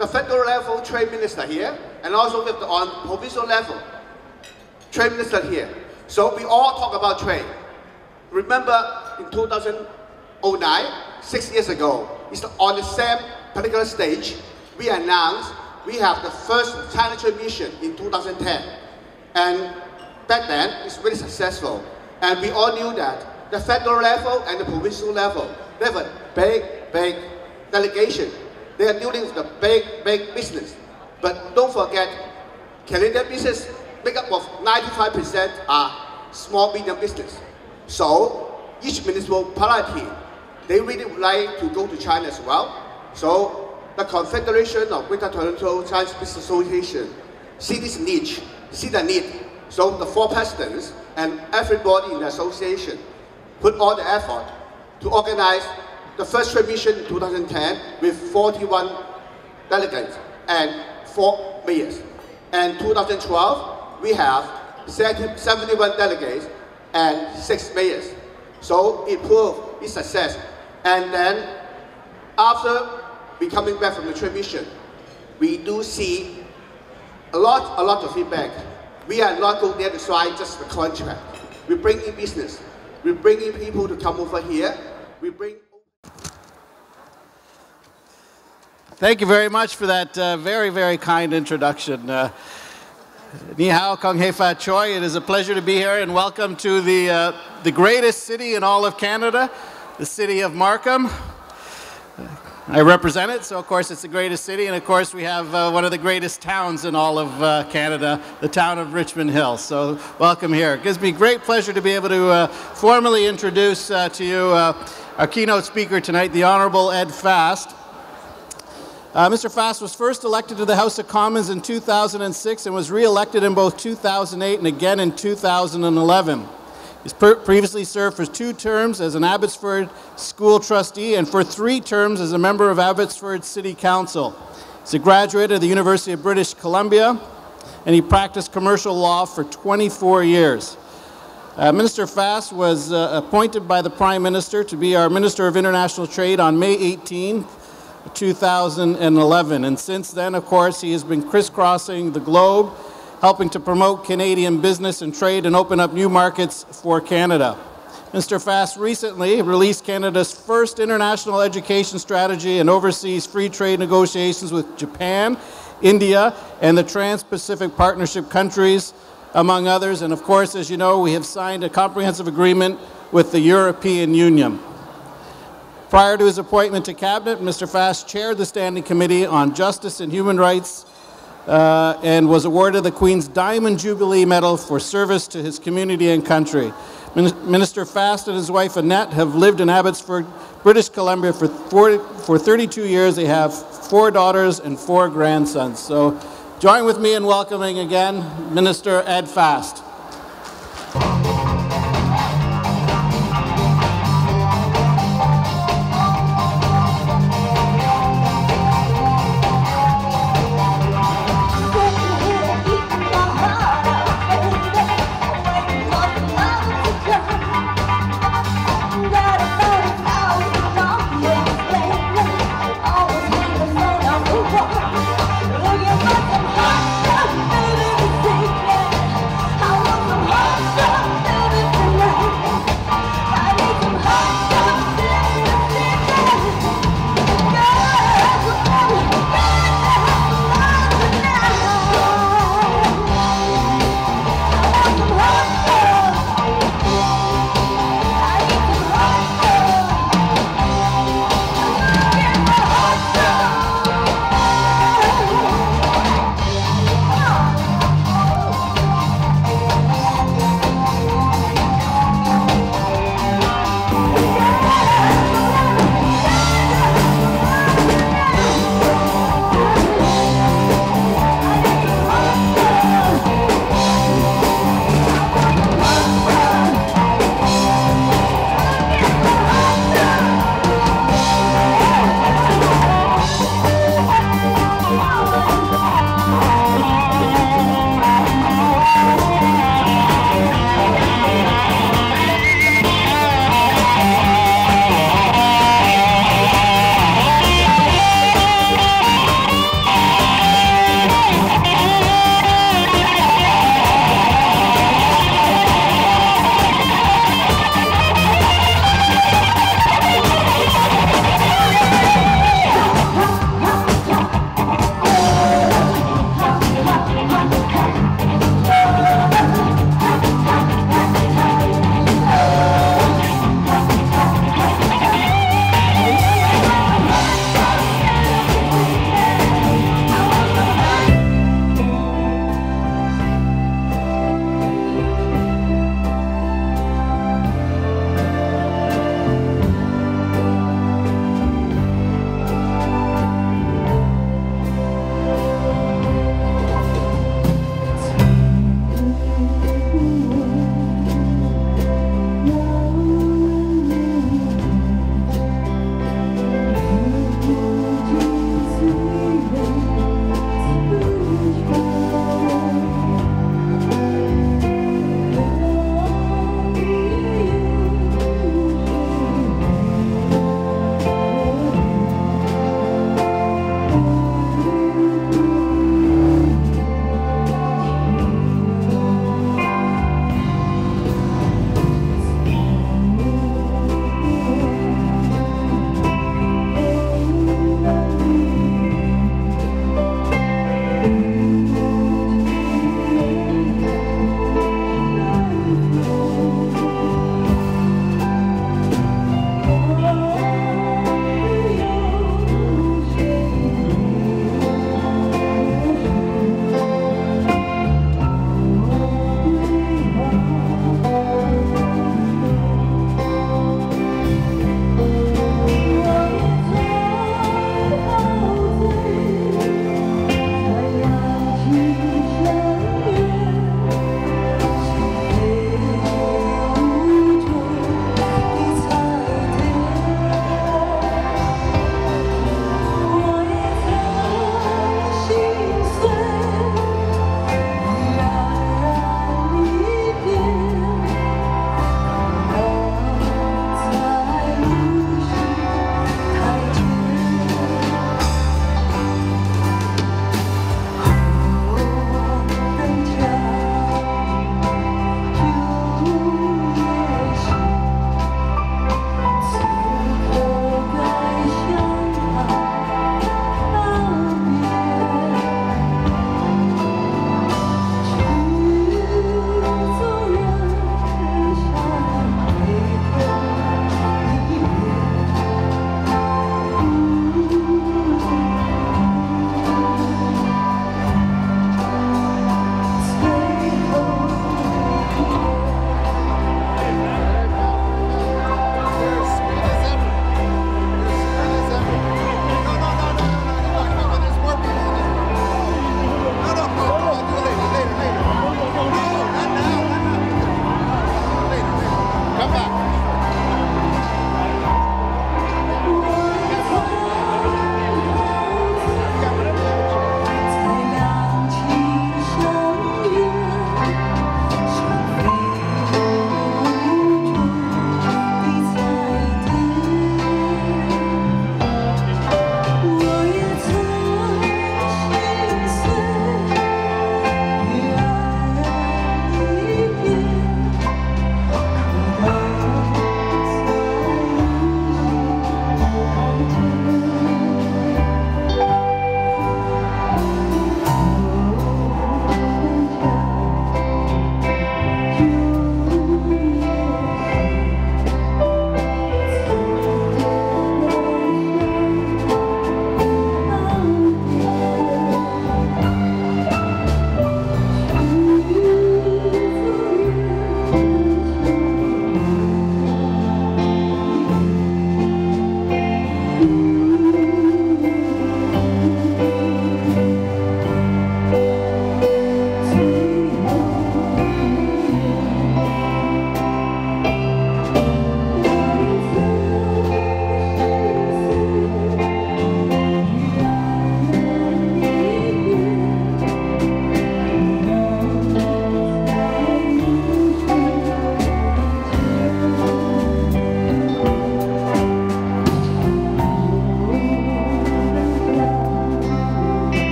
the federal level trade minister here, and also with the on provincial level trade minister here. So we all talk about trade. Remember in 2009, six years ago, it's on the same particular stage, we announced we have the first China trade mission in 2010. And back then, it's very successful. And we all knew that the federal level and the provincial level, they have a big, big delegation. They are dealing with the big, big business. But don't forget, Canadian business make up of 95% are small, medium business. So each municipality, they really would like to go to China as well. So the Confederation of Greater Toronto Chinese Business Association see this niche, see the need. So the four presidents and everybody in the association put all the effort to organize the first trade mission in 2010 with 41 delegates and four mayors. And 2012, we have 71 delegates and six mayors. So it proved its success. And then after we coming back from the trade mission, we do see a lot, a lot of feedback. We are not going there to sign just the contract. We bring in business. We bring in people to come over here. We bring Thank you very much for that uh, very, very kind introduction. Uh, Ni hao, Kong Hei Fa Choi. It is a pleasure to be here and welcome to the, uh, the greatest city in all of Canada, the city of Markham. I represent it, so of course it's the greatest city, and of course we have uh, one of the greatest towns in all of uh, Canada, the town of Richmond Hill. So welcome here. It gives me great pleasure to be able to uh, formally introduce uh, to you uh, our keynote speaker tonight, the Honorable Ed Fast. Uh, Mr. Fast was first elected to the House of Commons in 2006 and was re-elected in both 2008 and again in 2011. He's previously served for two terms as an Abbotsford school trustee and for three terms as a member of Abbotsford City Council. He's a graduate of the University of British Columbia, and he practiced commercial law for 24 years. Uh, Minister Fast was uh, appointed by the Prime Minister to be our Minister of International Trade on May 18, 2011. And since then, of course, he has been crisscrossing the globe, helping to promote Canadian business and trade and open up new markets for Canada. Mr. Fast recently released Canada's first international education strategy and oversees free trade negotiations with Japan, India, and the Trans-Pacific Partnership countries, among others. And of course, as you know, we have signed a comprehensive agreement with the European Union. Prior to his appointment to Cabinet, Mr. Fast chaired the Standing Committee on Justice and Human Rights uh, and was awarded the Queen's Diamond Jubilee Medal for service to his community and country. Minister Fast and his wife Annette have lived in Abbotsford, British Columbia for, 40, for 32 years. They have four daughters and four grandsons. So join with me in welcoming again Minister Ed Fast.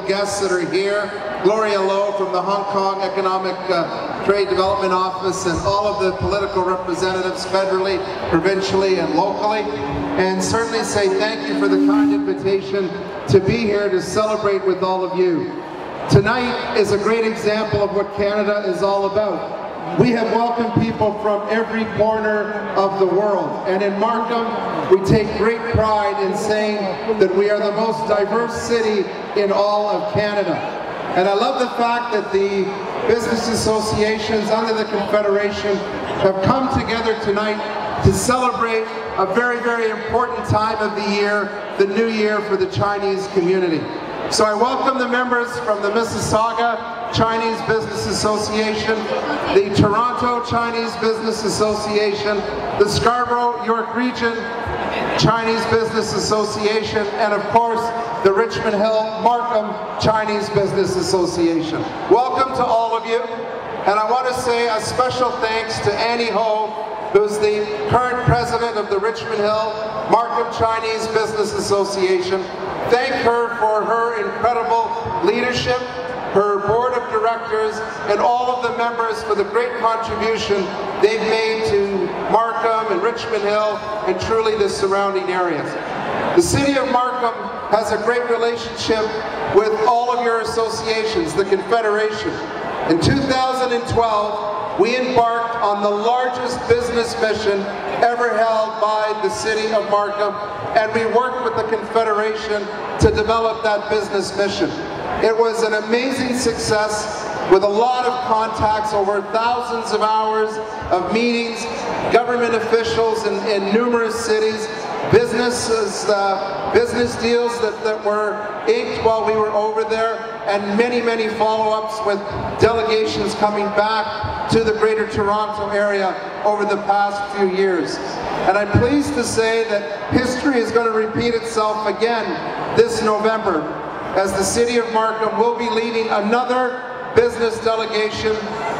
Guests that are here. Gloria Lo from the Hong Kong Economic uh, Trade Development Office and all of the political representatives federally, provincially, and locally. And certainly say thank you for the kind invitation to be here to celebrate with all of you. Tonight is a great example of what Canada is all about. We have welcomed people from every corner of the world. And in Markham, we take great pride in saying that we are the most diverse city in all of Canada. And I love the fact that the business associations under the Confederation have come together tonight to celebrate a very, very important time of the year, the new year for the Chinese community. So I welcome the members from the Mississauga Chinese Business Association, the Toronto Chinese Business Association, the Scarborough York Region Chinese Business Association, and of course, the Richmond Hill Markham Chinese Business Association. Welcome to all of you, and I want to say a special thanks to Annie Ho, who's the current president of the Richmond Hill Markham Chinese Business Association. Thank her for her incredible leadership, her board of directors, and all of the members for the great contribution they've made to And Richmond Hill and truly the surrounding areas. The city of Markham has a great relationship with all of your associations, the Confederation. In 2012, we embarked on the largest business mission ever held by the city of Markham, and we worked with the Confederation to develop that business mission. It was an amazing success with a lot of contacts, over thousands of hours of meetings, government officials in, in numerous cities, businesses, uh, business deals that, that were inked while we were over there, and many, many follow-ups with delegations coming back to the Greater Toronto area over the past few years. And I'm pleased to say that history is going to repeat itself again this November as the City of Markham will be leading another business delegation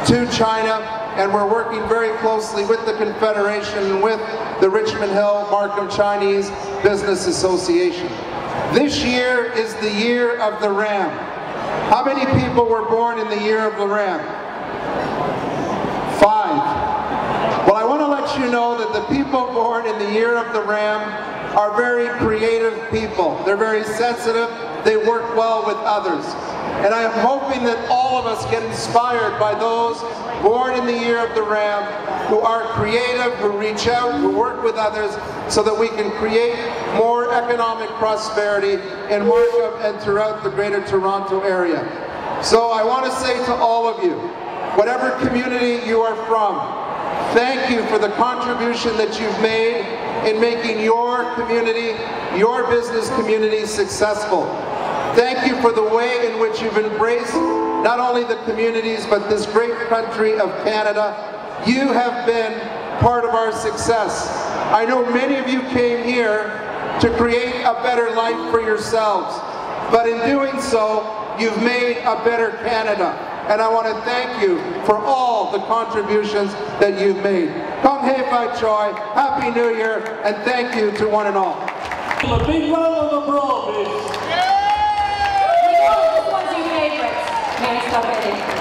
to China and we're working very closely with the Confederation with the Richmond Hill Markham Chinese Business Association. This year is the year of the Ram. How many people were born in the year of the Ram? Five. Well, I want to let you know that the people born in the year of the Ram are very creative people. They're very sensitive. They work well with others. And I am hoping that all of us get inspired by those born in the year of the Ram, who are creative, who reach out, who work with others, so that we can create more economic prosperity in Markham and throughout the Greater Toronto area. So I want to say to all of you, whatever community you are from, thank you for the contribution that you've made in making your community, your business community successful. Thank you for the way in which you've embraced not only the communities, but this great country of Canada. You have been part of our success. I know many of you came here to create a better life for yourselves. But in doing so, you've made a better Canada. And I want to thank you for all the contributions that you've made. Kong Hei Fat Choi, Happy New Year, and thank you to one and all. A big round of applause, please.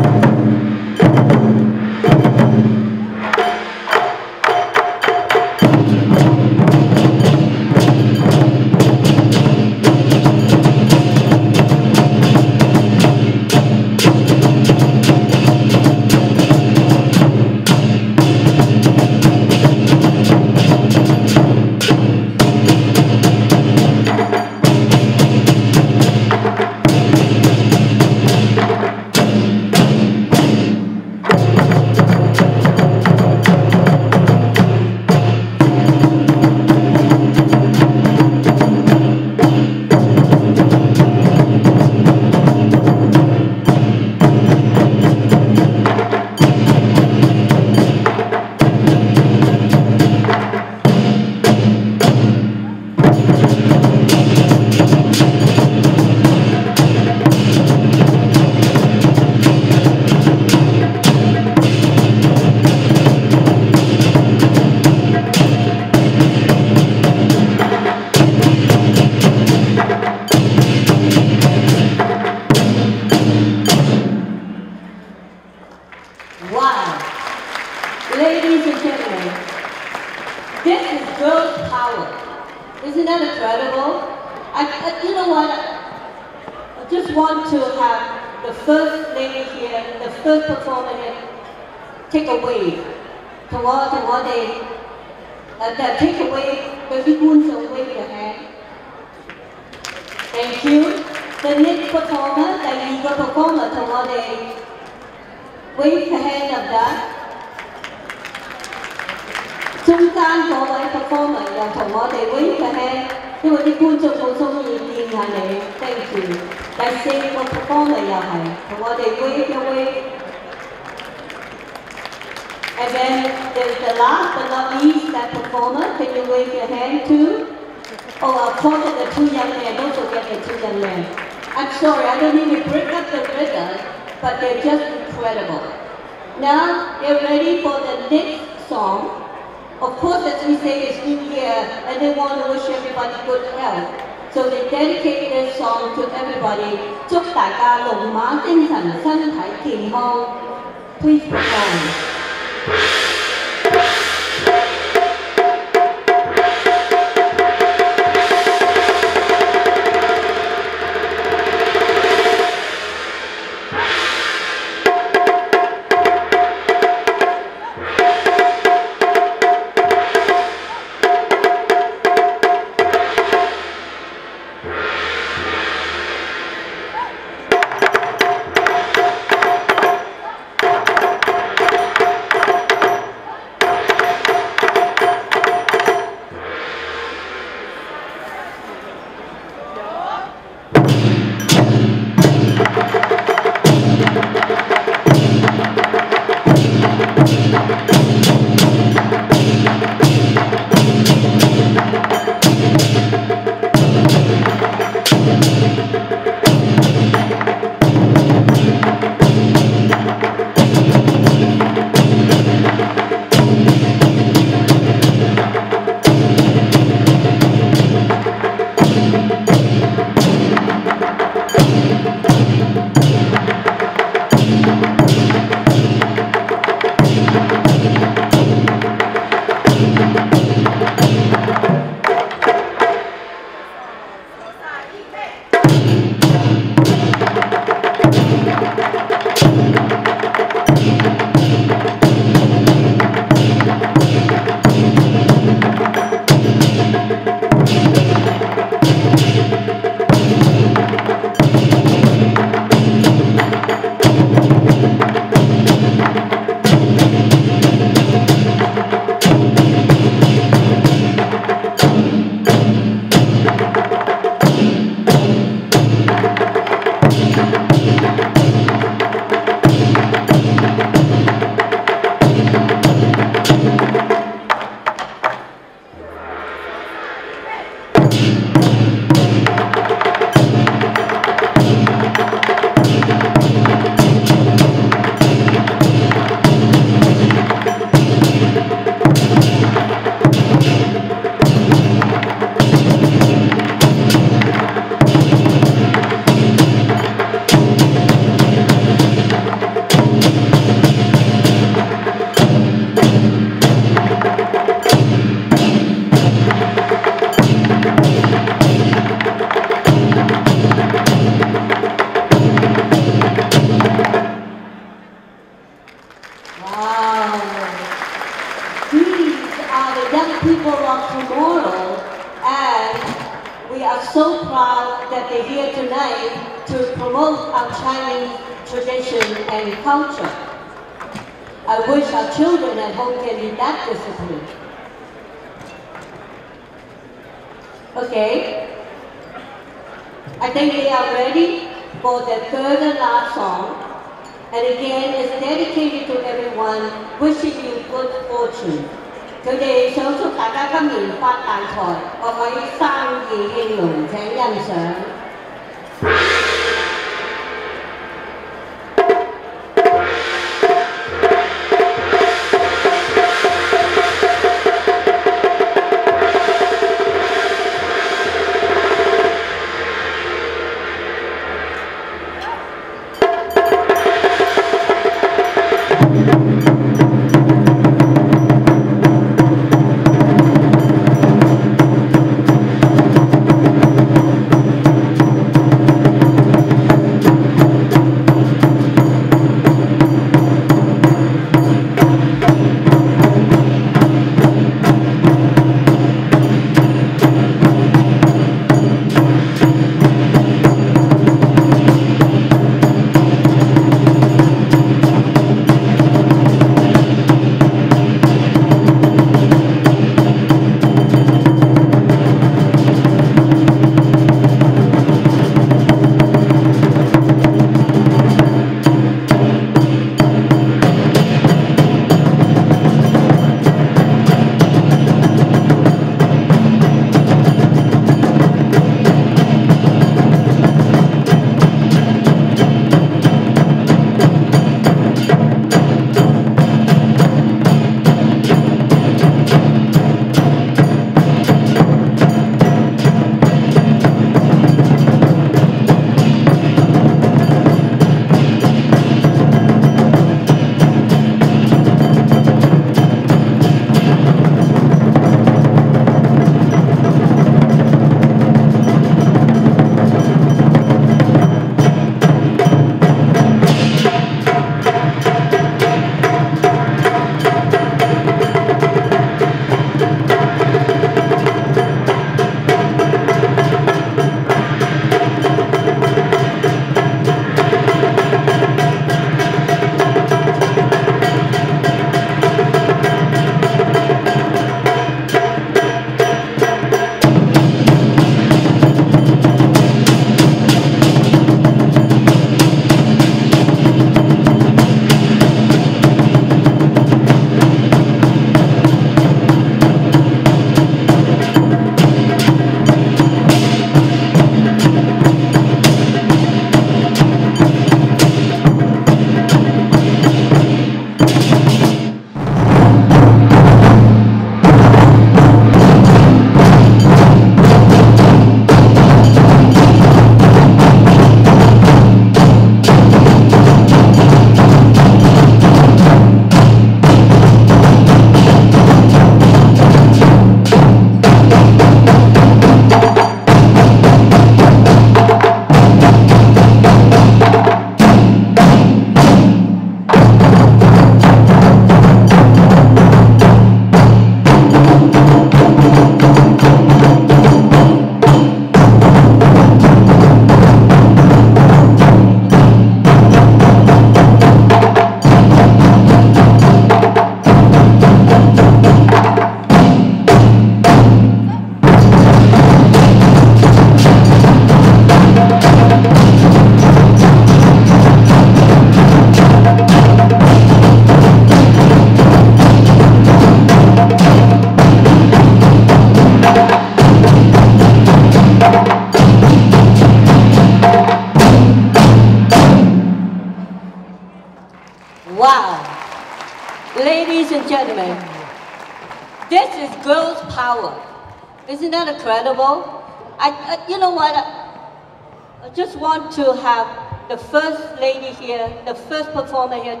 incredible. I, I, you know what? I just want to have the first lady here, the first performer here,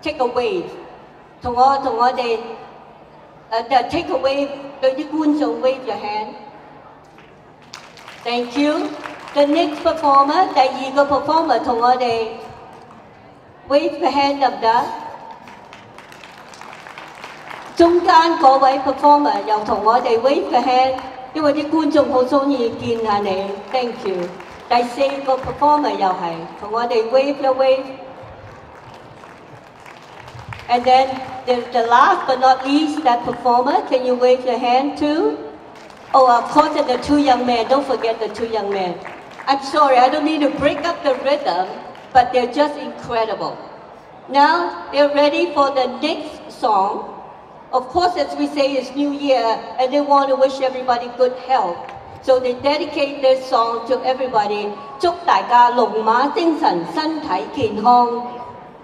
take a wave. Tomorrow, tomorrow they, uh, they take a wave, the Yikun will wave your hand. Thank you. The next performer, the eagle performer, tomorrow they wave the hand of the Trung performer, dòng thùng wave the hand. 因为啲观众好中意见下你。Thank you。第四个 performer 又系同我哋 wave 一 wave。And then the, the last but not least, that performer, can you wave your hand too? Oh, of course, and the two young men. Don't forget the two young men. I'm sorry, I don't need to break up the rhythm, but they're just incredible. Now, they're ready for the next song. Of course, as we say, it's New Year, and they want to wish everybody good health. So they dedicate this song to everybody. 祝大家龙马精神，身体健康。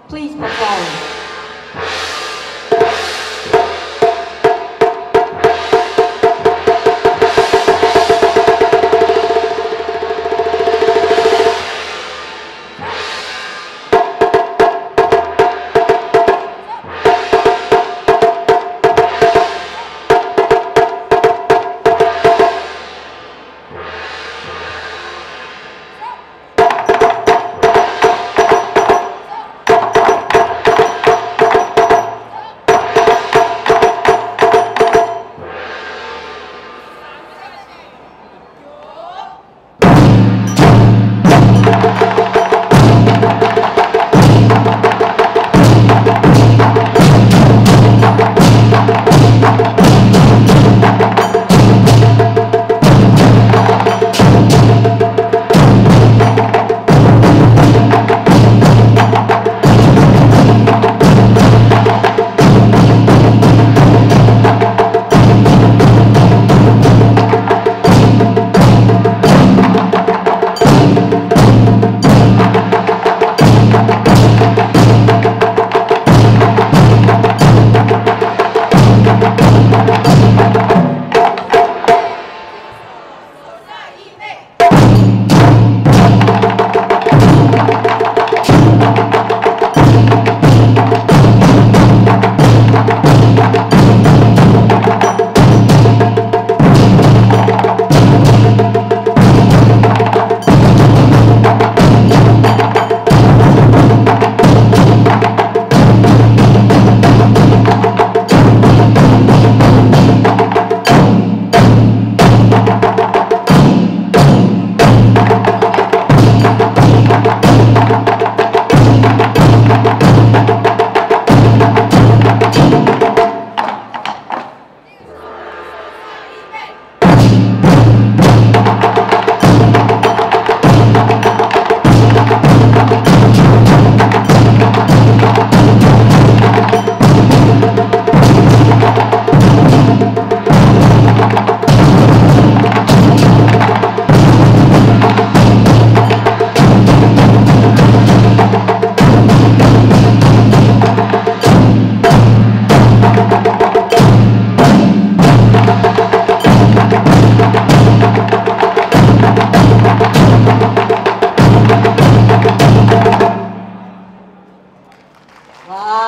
Please perform.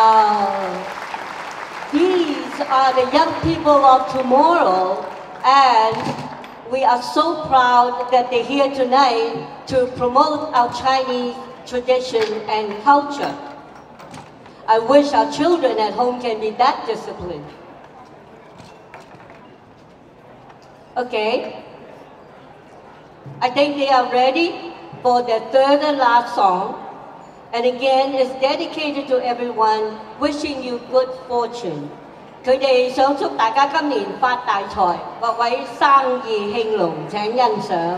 Wow. These are the young people of tomorrow, and we are so proud that they're here tonight to promote our Chinese tradition and culture. I wish our children at home can be that disciplined. Okay. I think they are ready for the third and last song. And again, is dedicated to everyone, wishing you good fortune. 佢哋想祝大家今年發大財，各位生意興隆，請欣賞。